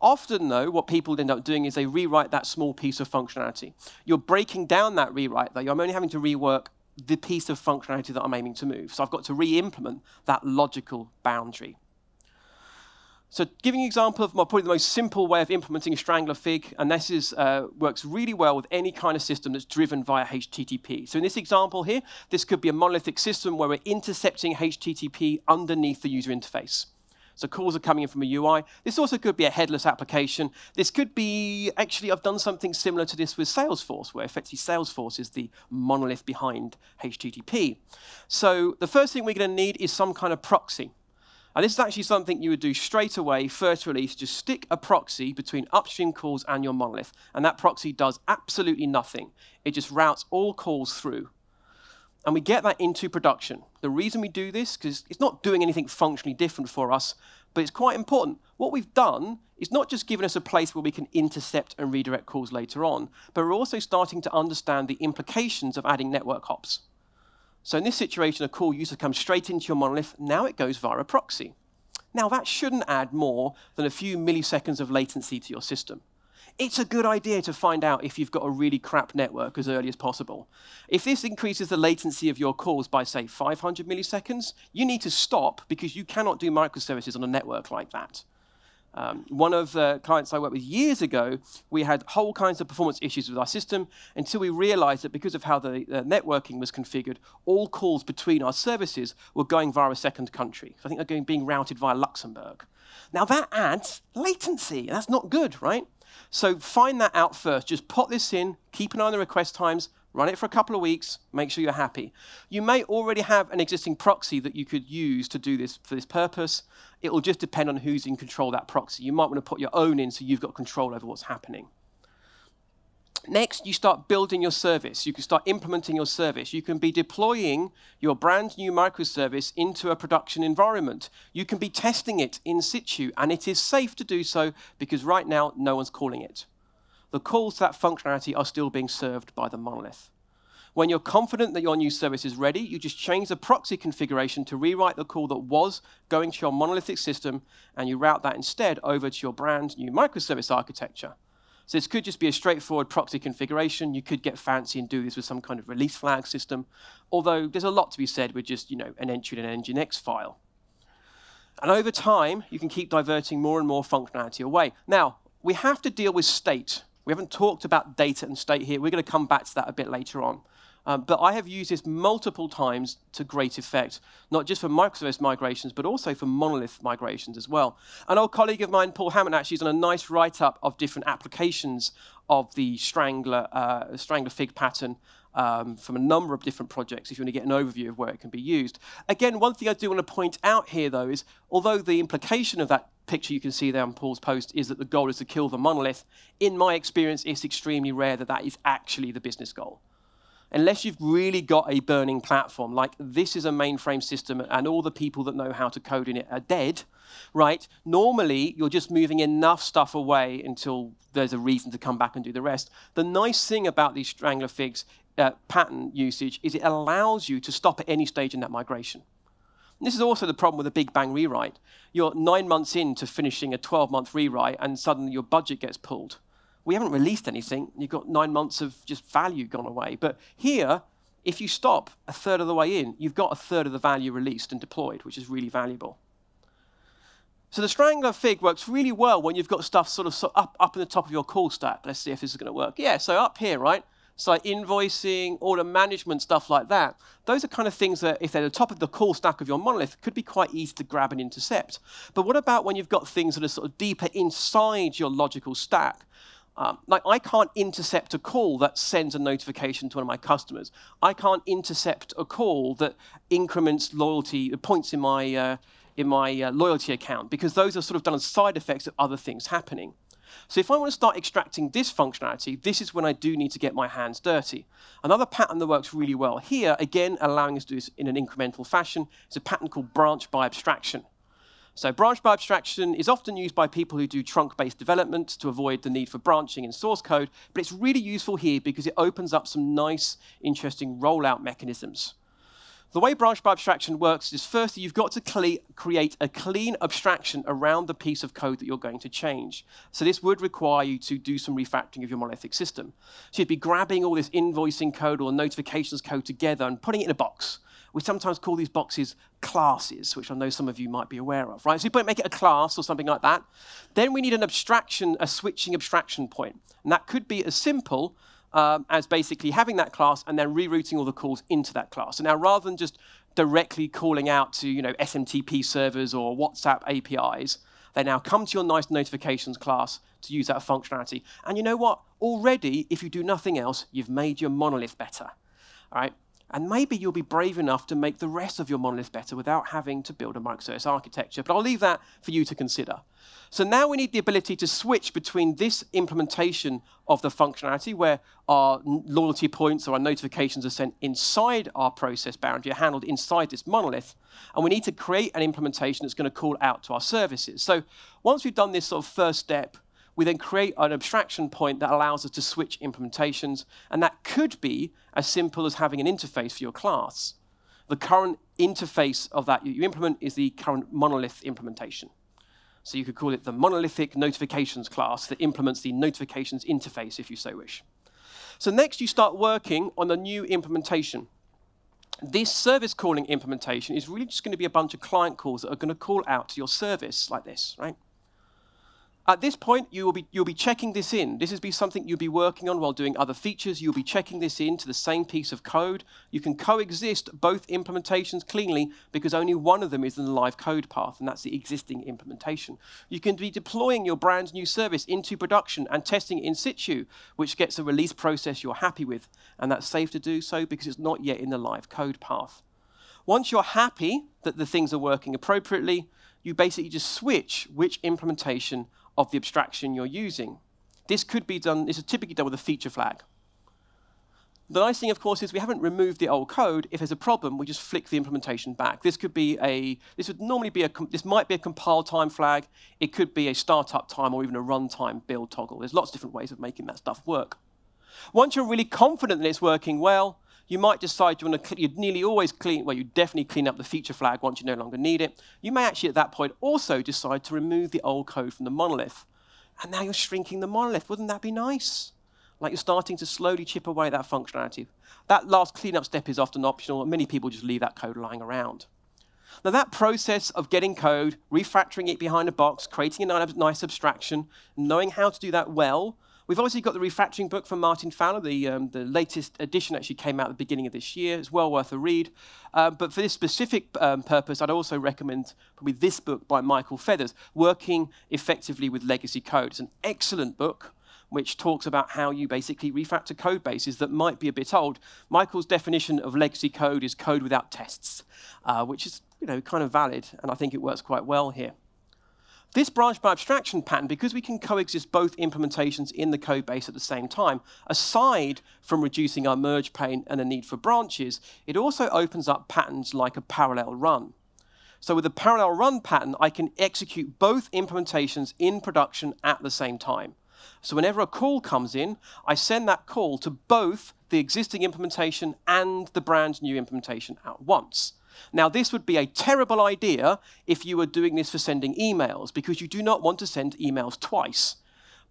Often, though, what people end up doing is they rewrite that small piece of functionality. You're breaking down that rewrite, though. I'm only having to rework the piece of functionality that I'm aiming to move. So I've got to re-implement that logical boundary. So giving an example of my, probably the most simple way of implementing a Strangler Fig, and this is, uh, works really well with any kind of system that's driven via HTTP. So in this example here, this could be a monolithic system where we're intercepting HTTP underneath the user interface. So calls are coming in from a UI. This also could be a headless application. This could be, actually, I've done something similar to this with Salesforce, where effectively Salesforce is the monolith behind HTTP. So the first thing we're going to need is some kind of proxy. And this is actually something you would do straight away, first release, just stick a proxy between upstream calls and your monolith. And that proxy does absolutely nothing. It just routes all calls through and we get that into production. The reason we do this, because it's not doing anything functionally different for us, but it's quite important. What we've done is not just given us a place where we can intercept and redirect calls later on, but we're also starting to understand the implications of adding network hops. So in this situation, a call used to come straight into your monolith. Now it goes via a proxy. Now that shouldn't add more than a few milliseconds of latency to your system it's a good idea to find out if you've got a really crap network as early as possible. If this increases the latency of your calls by, say, 500 milliseconds, you need to stop because you cannot do microservices on a network like that. Um, one of the clients I worked with years ago, we had whole kinds of performance issues with our system until we realized that because of how the networking was configured, all calls between our services were going via a second country. So I think they're going, being routed via Luxembourg. Now that adds latency. That's not good, right? So find that out first. Just put this in, keep an eye on the request times, run it for a couple of weeks, make sure you're happy. You may already have an existing proxy that you could use to do this for this purpose. It will just depend on who's in control of that proxy. You might want to put your own in so you've got control over what's happening. Next, you start building your service. You can start implementing your service. You can be deploying your brand new microservice into a production environment. You can be testing it in situ, and it is safe to do so because right now, no one's calling it. The calls to that functionality are still being served by the monolith. When you're confident that your new service is ready, you just change the proxy configuration to rewrite the call that was going to your monolithic system, and you route that instead over to your brand new microservice architecture. So this could just be a straightforward proxy configuration. You could get fancy and do this with some kind of release flag system, although there's a lot to be said with just you know an entry in an Nginx file. And over time, you can keep diverting more and more functionality away. Now, we have to deal with state. We haven't talked about data and state here. We're going to come back to that a bit later on. Um, but I have used this multiple times to great effect, not just for microservice migrations, but also for monolith migrations as well. An old colleague of mine, Paul Hammant, actually has done a nice write-up of different applications of the Strangler, uh, Strangler fig pattern um, from a number of different projects if you want to get an overview of where it can be used. Again, one thing I do want to point out here, though, is although the implication of that picture you can see there on Paul's post is that the goal is to kill the monolith, in my experience, it's extremely rare that that is actually the business goal unless you've really got a burning platform, like this is a mainframe system and all the people that know how to code in it are dead, right? Normally, you're just moving enough stuff away until there's a reason to come back and do the rest. The nice thing about these Strangler figs uh, pattern usage is it allows you to stop at any stage in that migration. This is also the problem with a big bang rewrite. You're nine months into finishing a 12 month rewrite, and suddenly your budget gets pulled we haven't released anything. You've got nine months of just value gone away. But here, if you stop a third of the way in, you've got a third of the value released and deployed, which is really valuable. So the Strangler fig works really well when you've got stuff sort of up, up in the top of your call stack. Let's see if this is going to work. Yeah, so up here, right? So invoicing, order management, stuff like that. Those are kind of things that, if they're at the top of the call stack of your monolith, could be quite easy to grab and intercept. But what about when you've got things that are sort of deeper inside your logical stack? Um, like I can't intercept a call that sends a notification to one of my customers. I can't intercept a call that increments loyalty points in my uh, in my uh, loyalty account because those are sort of done as side effects of other things happening. So if I want to start extracting this functionality, this is when I do need to get my hands dirty. Another pattern that works really well here, again allowing us to do this in an incremental fashion, is a pattern called branch by abstraction. So branch by abstraction is often used by people who do trunk-based development to avoid the need for branching in source code, but it's really useful here because it opens up some nice, interesting rollout mechanisms. The way branch by abstraction works is firstly, you've got to create a clean abstraction around the piece of code that you're going to change. So this would require you to do some refactoring of your monolithic system. So you'd be grabbing all this invoicing code or notifications code together and putting it in a box. We sometimes call these boxes classes, which I know some of you might be aware of, right? So you make it a class or something like that. Then we need an abstraction, a switching abstraction point. And that could be as simple um, as basically having that class and then rerouting all the calls into that class. So now rather than just directly calling out to you know, SMTP servers or WhatsApp APIs, they now come to your nice notifications class to use that functionality. And you know what? Already, if you do nothing else, you've made your monolith better. All right? And maybe you'll be brave enough to make the rest of your monolith better without having to build a microservice architecture. But I'll leave that for you to consider. So now we need the ability to switch between this implementation of the functionality where our loyalty points or our notifications are sent inside our process boundary, are handled inside this monolith. And we need to create an implementation that's going to call out to our services. So once we've done this sort of first step, we then create an abstraction point that allows us to switch implementations, and that could be as simple as having an interface for your class. The current interface of that you implement is the current monolith implementation. So you could call it the monolithic notifications class that implements the notifications interface, if you so wish. So next you start working on a new implementation. This service calling implementation is really just going to be a bunch of client calls that are going to call out to your service like this, right? At this point, you will be, you'll be checking this in. This is be something you'll be working on while doing other features. You'll be checking this in to the same piece of code. You can coexist both implementations cleanly because only one of them is in the live code path, and that's the existing implementation. You can be deploying your brand new service into production and testing it in situ, which gets a release process you're happy with, and that's safe to do so because it's not yet in the live code path. Once you're happy that the things are working appropriately, you basically just switch which implementation of the abstraction you're using. This could be done, this is typically done with a feature flag. The nice thing, of course, is we haven't removed the old code. If there's a problem, we just flick the implementation back. This could be a, this would normally be a, this might be a compile time flag. It could be a startup time or even a runtime build toggle. There's lots of different ways of making that stuff work. Once you're really confident that it's working well, you might decide you want to, you'd nearly always clean, well, you definitely clean up the feature flag once you no longer need it. You may actually at that point also decide to remove the old code from the monolith. And now you're shrinking the monolith. Wouldn't that be nice? Like you're starting to slowly chip away that functionality. That last cleanup step is often optional. And many people just leave that code lying around. Now that process of getting code, refactoring it behind a box, creating a nice abstraction, knowing how to do that well, We've obviously got the refactoring book from Martin Fowler. The, um, the latest edition actually came out at the beginning of this year. It's well worth a read. Uh, but for this specific um, purpose, I'd also recommend probably this book by Michael Feathers, Working Effectively with Legacy Code. It's an excellent book which talks about how you basically refactor code bases that might be a bit old. Michael's definition of legacy code is code without tests, uh, which is you know, kind of valid, and I think it works quite well here. This branch by abstraction pattern, because we can coexist both implementations in the code base at the same time, aside from reducing our merge pain and the need for branches, it also opens up patterns like a parallel run. So with a parallel run pattern, I can execute both implementations in production at the same time. So whenever a call comes in, I send that call to both the existing implementation and the brand new implementation at once. Now, this would be a terrible idea if you were doing this for sending emails, because you do not want to send emails twice.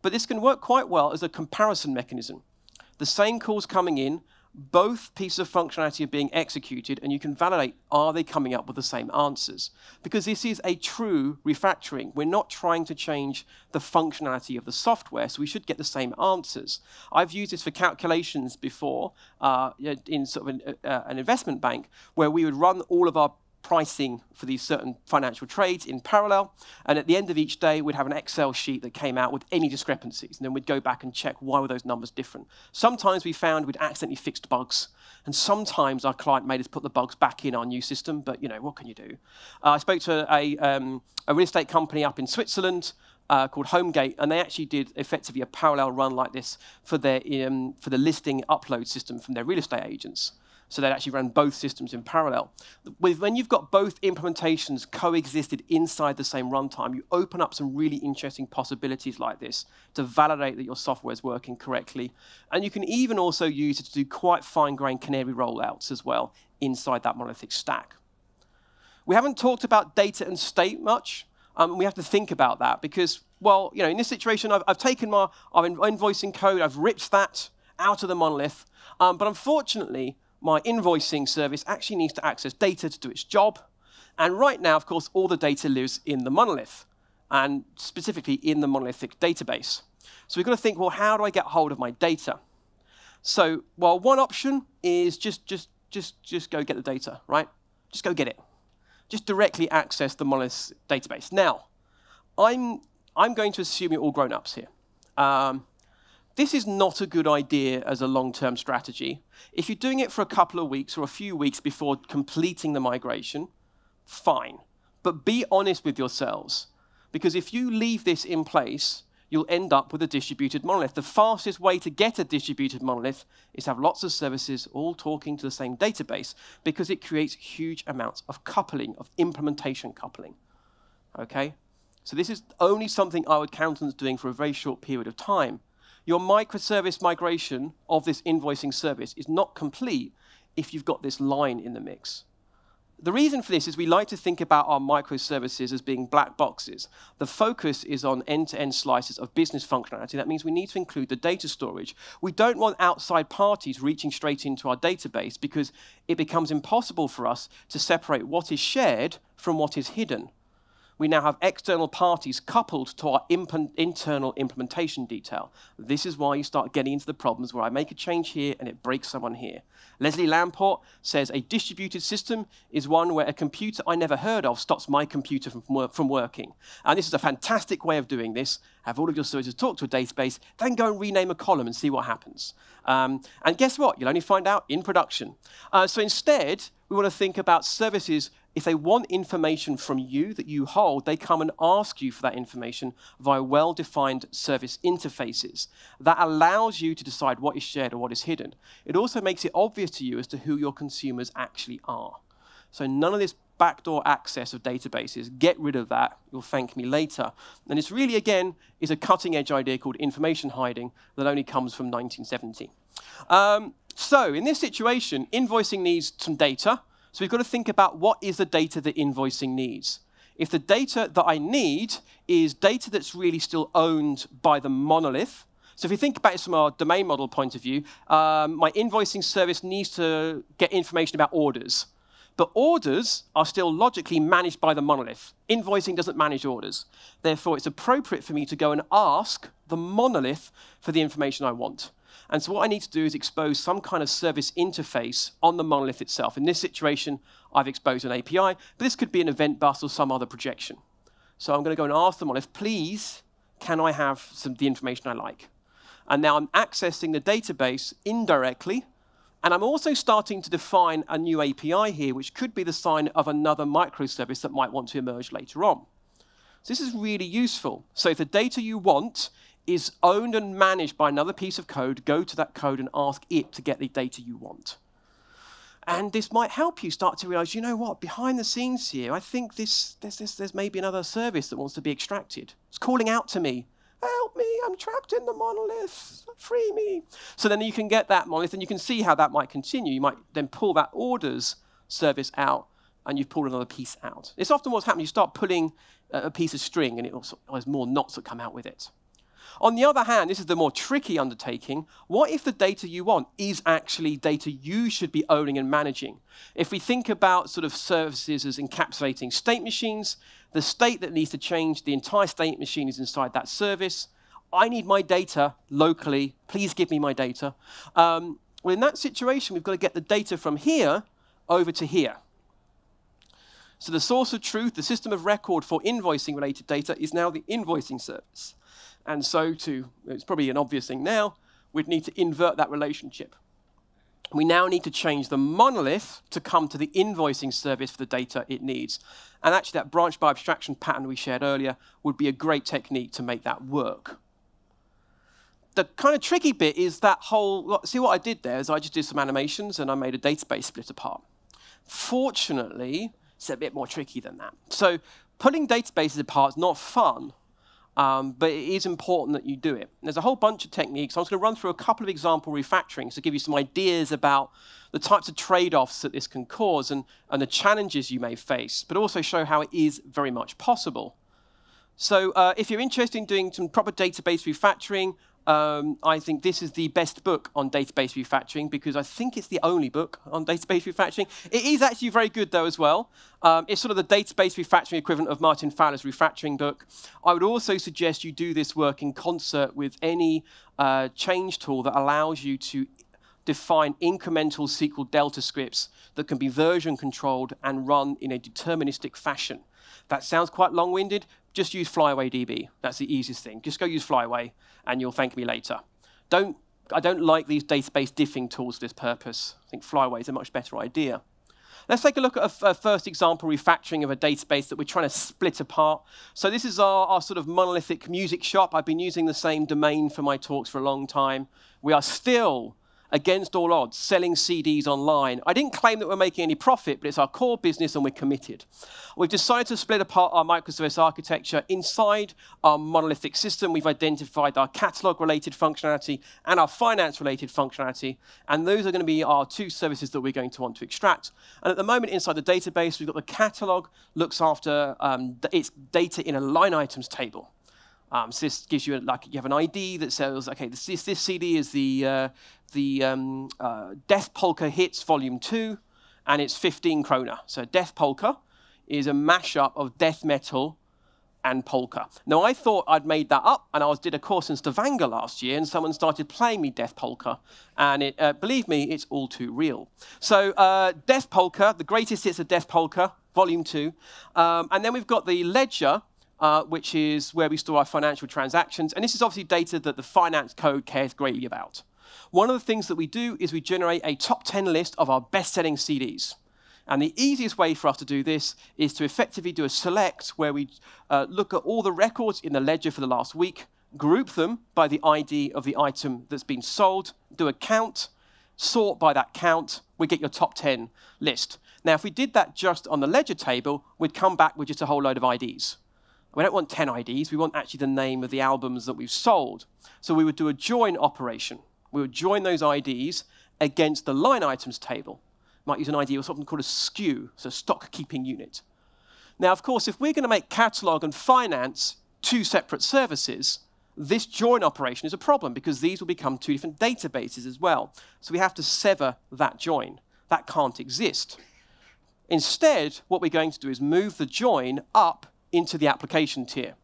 But this can work quite well as a comparison mechanism. The same calls coming in, both pieces of functionality are being executed and you can validate are they coming up with the same answers? Because this is a true refactoring. We're not trying to change the functionality of the software so we should get the same answers. I've used this for calculations before uh, in sort of an, uh, an investment bank where we would run all of our pricing for these certain financial trades in parallel. And at the end of each day, we'd have an Excel sheet that came out with any discrepancies. And then we'd go back and check why were those numbers different. Sometimes we found we'd accidentally fixed bugs. And sometimes our client made us put the bugs back in our new system. But, you know, what can you do? Uh, I spoke to a, um, a real estate company up in Switzerland uh, called Homegate, and they actually did effectively a parallel run like this for their um, for the listing upload system from their real estate agents. So they'd actually run both systems in parallel. With, when you've got both implementations coexisted inside the same runtime, you open up some really interesting possibilities like this to validate that your software is working correctly. And you can even also use it to do quite fine-grained canary rollouts as well inside that monolithic stack. We haven't talked about data and state much. Um, we have to think about that because, well, you know, in this situation, I've, I've taken my our invoicing code, I've ripped that out of the monolith, um, but unfortunately, my invoicing service actually needs to access data to do its job. And right now, of course, all the data lives in the monolith, and specifically in the monolithic database. So we've got to think, well, how do I get hold of my data? So, well, one option is just, just, just, just go get the data, right? Just go get it. Just directly access the monolith database. Now, I'm, I'm going to assume you're all grown-ups here. Um, this is not a good idea as a long-term strategy. If you're doing it for a couple of weeks or a few weeks before completing the migration, fine. But be honest with yourselves. Because if you leave this in place, you'll end up with a distributed monolith. The fastest way to get a distributed monolith is to have lots of services all talking to the same database because it creates huge amounts of coupling, of implementation coupling. Okay? So this is only something I would countenance doing for a very short period of time. Your microservice migration of this invoicing service is not complete if you've got this line in the mix. The reason for this is we like to think about our microservices as being black boxes. The focus is on end-to-end -end slices of business functionality. That means we need to include the data storage. We don't want outside parties reaching straight into our database because it becomes impossible for us to separate what is shared from what is hidden we now have external parties coupled to our imp internal implementation detail. This is why you start getting into the problems where I make a change here and it breaks someone here. Leslie Lamport says a distributed system is one where a computer I never heard of stops my computer from, from working. And this is a fantastic way of doing this. Have all of your services talk to a database, then go and rename a column and see what happens. Um, and guess what? You'll only find out in production. Uh, so instead, we want to think about services if they want information from you that you hold, they come and ask you for that information via well-defined service interfaces. That allows you to decide what is shared or what is hidden. It also makes it obvious to you as to who your consumers actually are. So none of this backdoor access of databases, get rid of that, you'll thank me later. And this really, again, is a cutting-edge idea called information hiding that only comes from 1970. Um, so in this situation, invoicing needs some data, so we've got to think about what is the data that invoicing needs. If the data that I need is data that's really still owned by the monolith, so if you think about it from our domain model point of view, um, my invoicing service needs to get information about orders. But orders are still logically managed by the monolith. Invoicing doesn't manage orders. Therefore, it's appropriate for me to go and ask the monolith for the information I want. And so what I need to do is expose some kind of service interface on the monolith itself. In this situation, I've exposed an API, but this could be an event bus or some other projection. So I'm going to go and ask the monolith, please, can I have some the information I like? And now I'm accessing the database indirectly, and I'm also starting to define a new API here, which could be the sign of another microservice that might want to emerge later on. So this is really useful. So if the data you want is owned and managed by another piece of code, go to that code and ask it to get the data you want. And this might help you start to realize, you know what, behind the scenes here, I think this, there's, this, there's maybe another service that wants to be extracted. It's calling out to me, help me, I'm trapped in the monolith, free me. So then you can get that monolith and you can see how that might continue. You might then pull that orders service out and you've pulled another piece out. It's often what's happening. You start pulling a piece of string and it also, there's more knots that come out with it. On the other hand, this is the more tricky undertaking. What if the data you want is actually data you should be owning and managing? If we think about sort of services as encapsulating state machines, the state that needs to change, the entire state machine is inside that service. I need my data locally. Please give me my data. Um, well, in that situation, we've got to get the data from here over to here. So the source of truth, the system of record for invoicing related data is now the invoicing service. And so to, it's probably an obvious thing now, we'd need to invert that relationship. We now need to change the monolith to come to the invoicing service for the data it needs. And actually that branch by abstraction pattern we shared earlier would be a great technique to make that work. The kind of tricky bit is that whole, see what I did there is I just did some animations and I made a database split apart. Fortunately, it's a bit more tricky than that. So pulling databases apart is not fun, um, but it is important that you do it. There's a whole bunch of techniques. I'm just going to run through a couple of example refactorings to give you some ideas about the types of trade-offs that this can cause and, and the challenges you may face, but also show how it is very much possible. So uh, if you're interested in doing some proper database refactoring, um, I think this is the best book on database refactoring because I think it's the only book on database refactoring. It is actually very good, though, as well. Um, it's sort of the database refactoring equivalent of Martin Fowler's refactoring book. I would also suggest you do this work in concert with any uh, change tool that allows you to define incremental SQL delta scripts that can be version controlled and run in a deterministic fashion. That sounds quite long-winded. Just use Flyway DB. That's the easiest thing. Just go use Flyway, and you'll thank me later. Don't, I don't like these database diffing tools for this purpose. I think Flyway is a much better idea. Let's take a look at a, a, first example refactoring of a database that we're trying to split apart. So this is our, our sort of monolithic music shop. I've been using the same domain for my talks for a long time. We are still against all odds, selling CDs online. I didn't claim that we're making any profit, but it's our core business and we're committed. We've decided to split apart our microservice architecture inside our monolithic system. We've identified our catalog related functionality and our finance related functionality. And those are going to be our two services that we're going to want to extract. And at the moment, inside the database, we've got the catalog looks after um, its data in a line items table. Um, so this gives you like you have an ID that says, okay, this this, this CD is the uh, the um, uh, Death Polka Hits Volume Two, and it's 15 kroner. So Death Polka is a mashup of death metal and polka. Now I thought I'd made that up, and I was did a course in Stavanger last year, and someone started playing me Death Polka, and it, uh, believe me, it's all too real. So uh, Death Polka, the greatest hits of Death Polka, Volume Two, um, and then we've got the ledger uh, which is where we store our financial transactions. And this is obviously data that the finance code cares greatly about. One of the things that we do is we generate a top 10 list of our best-selling CDs. And the easiest way for us to do this is to effectively do a select where we uh, look at all the records in the ledger for the last week, group them by the ID of the item that's been sold, do a count, sort by that count, we get your top 10 list. Now, if we did that just on the ledger table, we'd come back with just a whole load of IDs. We don't want 10 IDs, we want actually the name of the albums that we've sold. So we would do a join operation. We would join those IDs against the line items table. Might use an ID or something called a SKU, so stock keeping unit. Now, of course, if we're going to make catalog and finance two separate services, this join operation is a problem because these will become two different databases as well. So we have to sever that join. That can't exist. Instead, what we're going to do is move the join up into the application tier.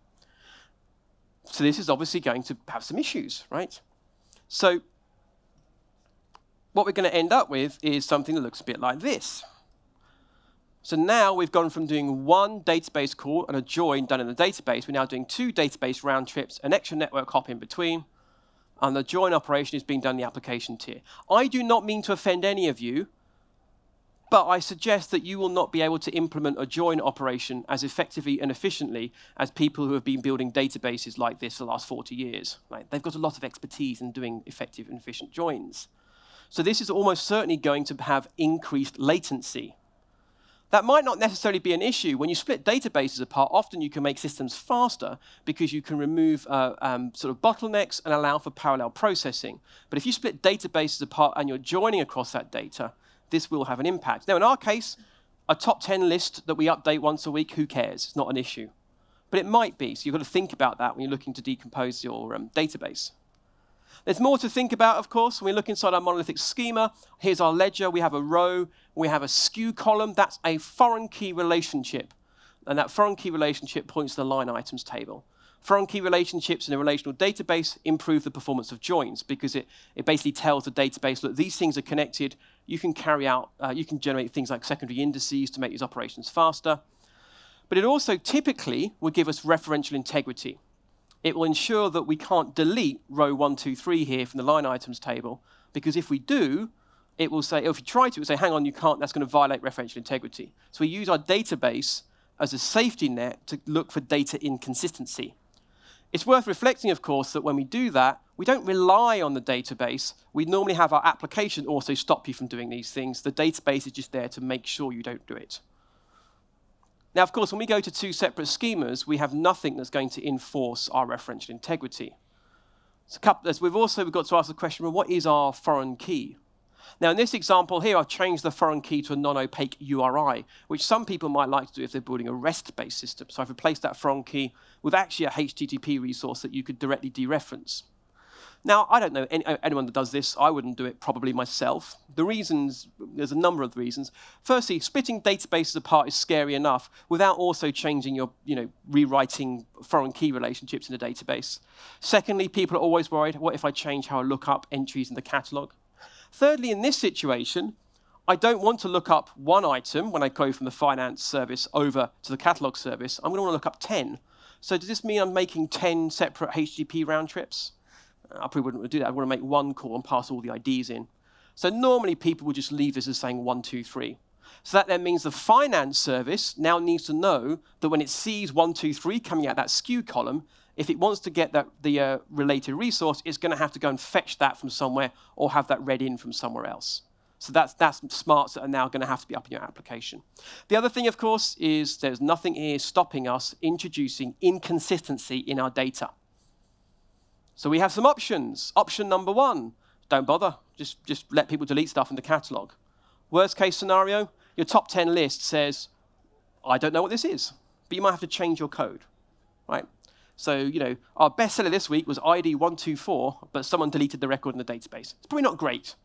So this is obviously going to have some issues, right? So what we're going to end up with is something that looks a bit like this. So now we've gone from doing one database call and a join done in the database. We're now doing two database round trips, an extra network hop in between, and the join operation is being done in the application tier. I do not mean to offend any of you but I suggest that you will not be able to implement a join operation as effectively and efficiently as people who have been building databases like this for the last 40 years. Right? They've got a lot of expertise in doing effective and efficient joins. So this is almost certainly going to have increased latency. That might not necessarily be an issue. When you split databases apart, often you can make systems faster because you can remove uh, um, sort of bottlenecks and allow for parallel processing. But if you split databases apart and you're joining across that data, this will have an impact. Now, in our case, a top 10 list that we update once a week, who cares? It's not an issue. but it might be. So you've got to think about that when you're looking to decompose your um, database. There's more to think about, of course. When we look inside our monolithic schema, here's our ledger. We have a row, we have a SKU column. That's a foreign key relationship. And that foreign key relationship points to the line items table. Foreign key relationships in a relational database improve the performance of joins because it, it basically tells the database, that these things are connected. You can carry out, uh, you can generate things like secondary indices to make these operations faster. But it also typically will give us referential integrity. It will ensure that we can't delete row 1, 2, 3 here from the line items table, because if we do, it will say, if you try to, it will say, hang on, you can't, that's going to violate referential integrity. So we use our database as a safety net to look for data inconsistency. It's worth reflecting, of course, that when we do that, we don't rely on the database. We normally have our application also stop you from doing these things. The database is just there to make sure you don't do it. Now, of course, when we go to two separate schemas, we have nothing that's going to enforce our referential integrity. So we've also got to ask the question, well, what is our foreign key? Now, in this example here, I've changed the foreign key to a non-opaque URI, which some people might like to do if they're building a REST-based system. So I've replaced that foreign key with actually a HTTP resource that you could directly dereference. Now, I don't know any, uh, anyone that does this. I wouldn't do it probably myself. The reasons, there's a number of reasons. Firstly, splitting databases apart is scary enough without also changing your, you know, rewriting foreign key relationships in a database. Secondly, people are always worried, what if I change how I look up entries in the catalog? Thirdly, in this situation, I don't want to look up one item when I go from the finance service over to the catalog service. I'm going to want to look up 10. So does this mean I'm making 10 separate HTTP round trips? I probably wouldn't do that. I want to make one call and pass all the IDs in. So normally people would just leave this as saying one, two, three. So that then means the finance service now needs to know that when it sees one, two, three coming out that SKU column, if it wants to get that, the uh, related resource, it's going to have to go and fetch that from somewhere or have that read in from somewhere else. So that's, that's smarts that are now going to have to be up in your application. The other thing, of course, is there's nothing here stopping us introducing inconsistency in our data. So we have some options. Option number one, don't bother. Just, just let people delete stuff in the catalog. Worst case scenario, your top 10 list says, I don't know what this is, but you might have to change your code, right? So, you know, our bestseller this week was ID 124, but someone deleted the record in the database. It's probably not great.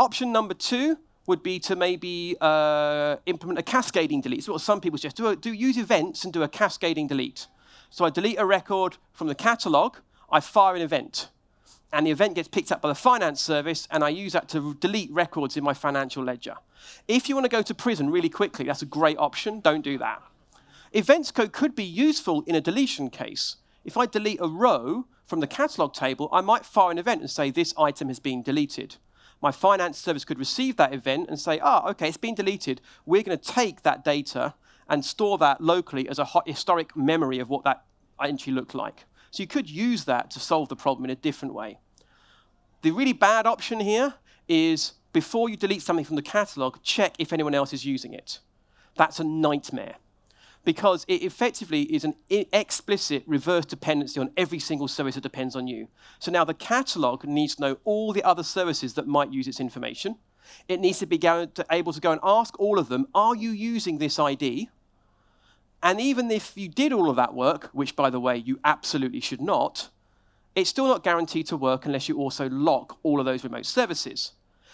Option number two would be to maybe uh, implement a cascading delete. So what some people suggest, do, a, do use events and do a cascading delete. So I delete a record from the catalog, I fire an event. And the event gets picked up by the finance service, and I use that to delete records in my financial ledger. If you want to go to prison really quickly, that's a great option. Don't do that. Events code could be useful in a deletion case. If I delete a row from the catalog table, I might fire an event and say this item has been deleted. My finance service could receive that event and say, ah, oh, okay, it's been deleted. We're going to take that data and store that locally as a historic memory of what that entry looked like. So you could use that to solve the problem in a different way. The really bad option here is before you delete something from the catalog, check if anyone else is using it. That's a nightmare because it effectively is an explicit reverse dependency on every single service that depends on you. So now the catalog needs to know all the other services that might use its information. It needs to be able to go and ask all of them, are you using this ID? And even if you did all of that work, which by the way, you absolutely should not, it's still not guaranteed to work unless you also lock all of those remote services.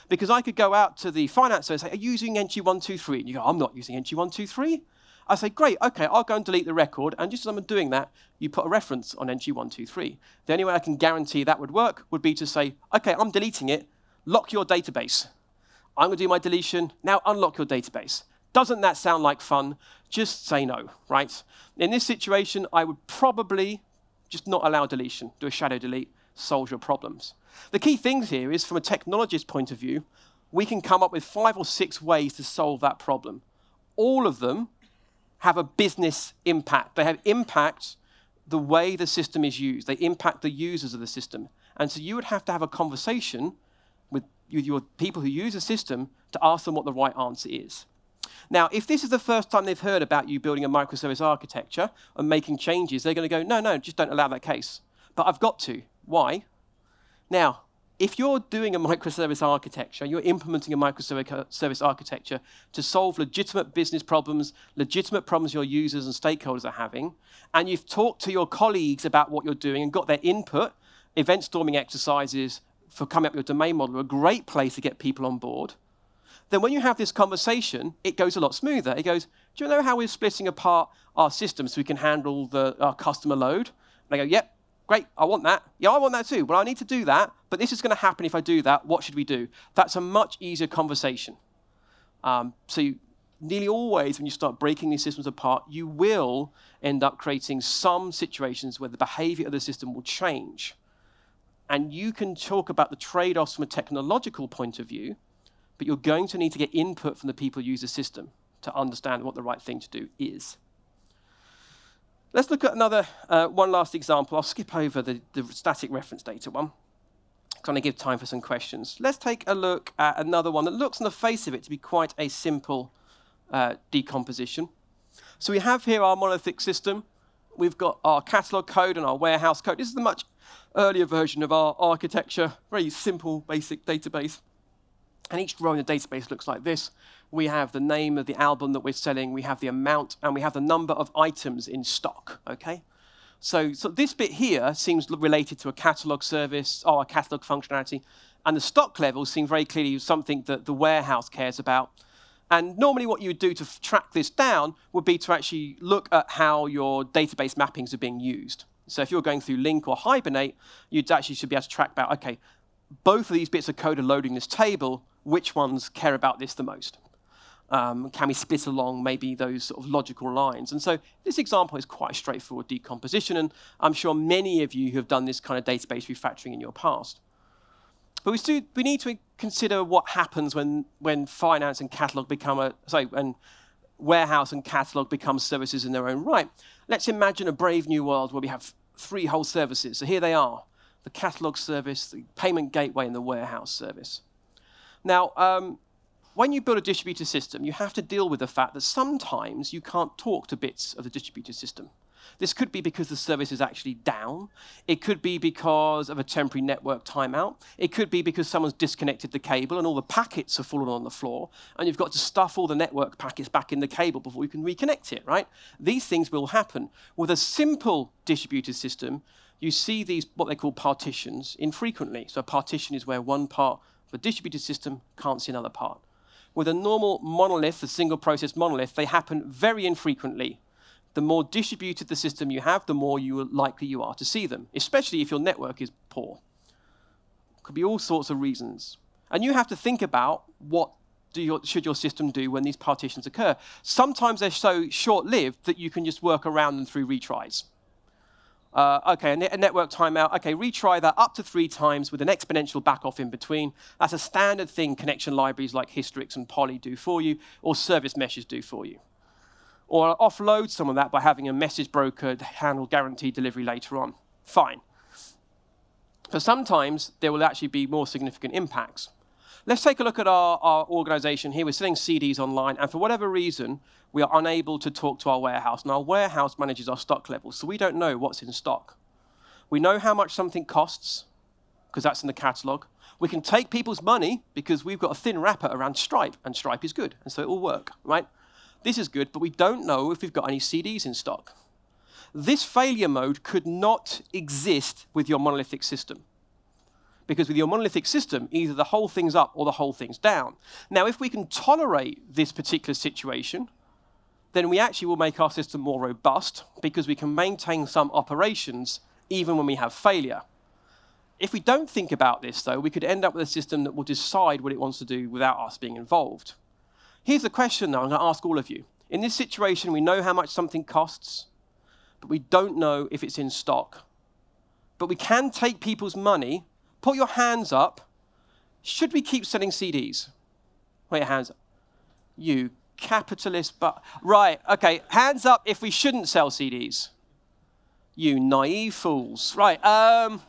Because I could go out to the finance service and say, are you using NG123? And you go, I'm not using NG123. I say, great, okay, I'll go and delete the record, and just as I'm doing that, you put a reference on NG123. The only way I can guarantee that would work would be to say, okay, I'm deleting it, lock your database. I'm going to do my deletion, now unlock your database. Doesn't that sound like fun? Just say no, right? In this situation, I would probably just not allow deletion, do a shadow delete, solve your problems. The key thing here is, from a technologist point of view, we can come up with five or six ways to solve that problem. All of them have a business impact. They have impact the way the system is used. They impact the users of the system. And so you would have to have a conversation with, with your people who use the system to ask them what the right answer is. Now, if this is the first time they've heard about you building a microservice architecture and making changes, they're going to go, no, no, just don't allow that case. But I've got to. Why? Now, if you're doing a microservice architecture, you're implementing a microservice architecture to solve legitimate business problems, legitimate problems your users and stakeholders are having, and you've talked to your colleagues about what you're doing and got their input, event storming exercises for coming up with your domain model are a great place to get people on board. Then when you have this conversation, it goes a lot smoother. It goes, do you know how we're splitting apart our system so we can handle the, our customer load? And I go, yep, Great, I want that. Yeah, I want that too. Well, I need to do that. But this is going to happen if I do that. What should we do? That's a much easier conversation. Um, so you, nearly always, when you start breaking these systems apart, you will end up creating some situations where the behavior of the system will change. And you can talk about the trade offs from a technological point of view, but you're going to need to get input from the people who use the system to understand what the right thing to do is. Let's look at another, uh, one last example. I'll skip over the, the static reference data one. Going to give time for some questions. Let's take a look at another one that looks on the face of it to be quite a simple uh, decomposition. So we have here our monolithic system. We've got our catalog code and our warehouse code. This is the much earlier version of our architecture, very simple, basic database. And each row in the database looks like this. We have the name of the album that we're selling, we have the amount, and we have the number of items in stock, okay? So, so this bit here seems related to a catalog service or a catalog functionality, and the stock levels seem very clearly something that the warehouse cares about. And normally what you would do to track this down would be to actually look at how your database mappings are being used. So if you're going through LINQ or Hibernate, you'd actually should be able to track about, okay, both of these bits of code are loading this table, which ones care about this the most? Um, can we split along maybe those sort of logical lines? And so this example is quite a straightforward decomposition, and I'm sure many of you have done this kind of database refactoring in your past. But we, still, we need to consider what happens when, when finance and catalog become a, sorry, when warehouse and catalog become services in their own right. Let's imagine a brave new world where we have three whole services. So here they are, the catalog service, the payment gateway, and the warehouse service. Now, um, when you build a distributed system, you have to deal with the fact that sometimes you can't talk to bits of the distributed system. This could be because the service is actually down. It could be because of a temporary network timeout. It could be because someone's disconnected the cable and all the packets have fallen on the floor, and you've got to stuff all the network packets back in the cable before you can reconnect it, right? These things will happen. With a simple distributed system, you see these, what they call partitions, infrequently. So a partition is where one part the distributed system can't see another part. With a normal monolith, a single process monolith, they happen very infrequently. The more distributed the system you have, the more you likely you are to see them, especially if your network is poor. Could be all sorts of reasons. And you have to think about what your, should your system do when these partitions occur. Sometimes they're so short-lived that you can just work around them through retries. Uh, okay, a, network timeout. Okay, retry that up to three times with an exponential backoff in between. That's a standard thing connection libraries like Hystrix and Polly do for you, or service meshes do for you. Or offload some of that by having a message broker handle guaranteed delivery later on. Fine. But sometimes there will actually be more significant impacts. Let's take a look at our, our organization here. We're selling CDs online, and for whatever reason, we are unable to talk to our warehouse. And our warehouse manages our stock levels, so we don't know what's in stock. We know how much something costs, because that's in the catalog. We can take people's money because we've got a thin wrapper around Stripe, and Stripe is good, and so it will work, right? This is good, but we don't know if we've got any CDs in stock. This failure mode could not exist with your monolithic system because with your monolithic system, either the whole thing's up or the whole thing's down. Now, if we can tolerate this particular situation, then we actually will make our system more robust because we can maintain some operations even when we have failure. If we don't think about this, though, we could end up with a system that will decide what it wants to do without us being involved. Here's the question, though, I'm going to ask all of you. In this situation, we know how much something costs, but we don't know if it's in stock. But we can take people's money Put your hands up. Should we keep selling CDs? Put your hands up. You capitalist, but right, okay. Hands up if we shouldn't sell CDs. You naive fools. Right. Um,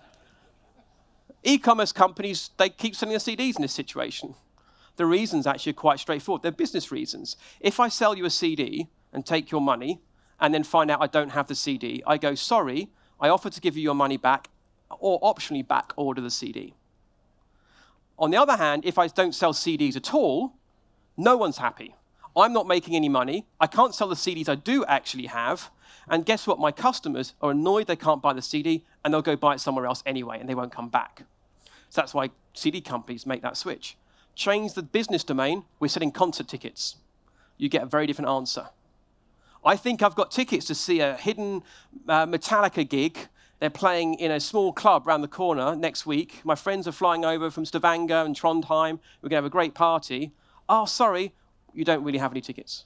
e-commerce companies they keep selling their CDs in this situation. The reasons actually are quite straightforward. They're business reasons. If I sell you a CD and take your money, and then find out I don't have the CD, I go sorry. I offer to give you your money back or optionally back order the CD. On the other hand, if I don't sell CDs at all, no one's happy. I'm not making any money. I can't sell the CDs I do actually have. And guess what? My customers are annoyed they can't buy the CD and they'll go buy it somewhere else anyway and they won't come back. So that's why CD companies make that switch. Change the business domain, we're selling concert tickets. You get a very different answer. I think I've got tickets to see a hidden uh, Metallica gig. They're playing in a small club around the corner next week. My friends are flying over from Stavanger and Trondheim. We're going to have a great party. Oh, sorry, you don't really have any tickets.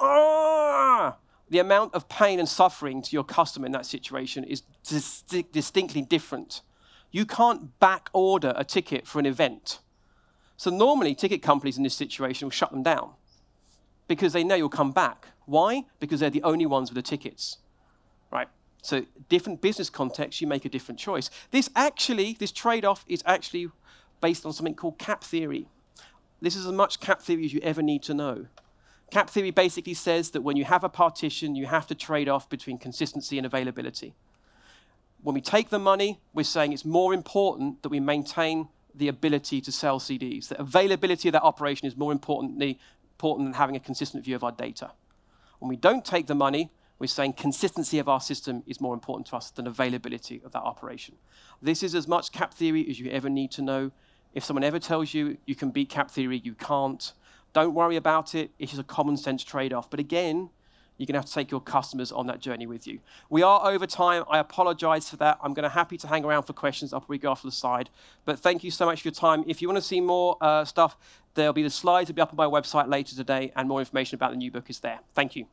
Ah! The amount of pain and suffering to your customer in that situation is dis distinctly different. You can't back order a ticket for an event. So normally ticket companies in this situation will shut them down because they know you'll come back. Why? Because they're the only ones with the tickets, right? So different business contexts, you make a different choice. This actually, this trade-off is actually based on something called CAP theory. This is as much CAP theory as you ever need to know. CAP theory basically says that when you have a partition, you have to trade off between consistency and availability. When we take the money, we're saying it's more important that we maintain the ability to sell CDs. The availability of that operation is more important than having a consistent view of our data. When we don't take the money, we're saying consistency of our system is more important to us than availability of that operation. This is as much CAP theory as you ever need to know. If someone ever tells you you can beat CAP theory, you can't. Don't worry about it. It's just a common sense trade-off. But again, you're going to have to take your customers on that journey with you. We are over time. I apologize for that. I'm going to happy to hang around for questions after we go off to the side. But thank you so much for your time. If you want to see more uh, stuff, there'll be the slides will be up on my website later today, and more information about the new book is there. Thank you.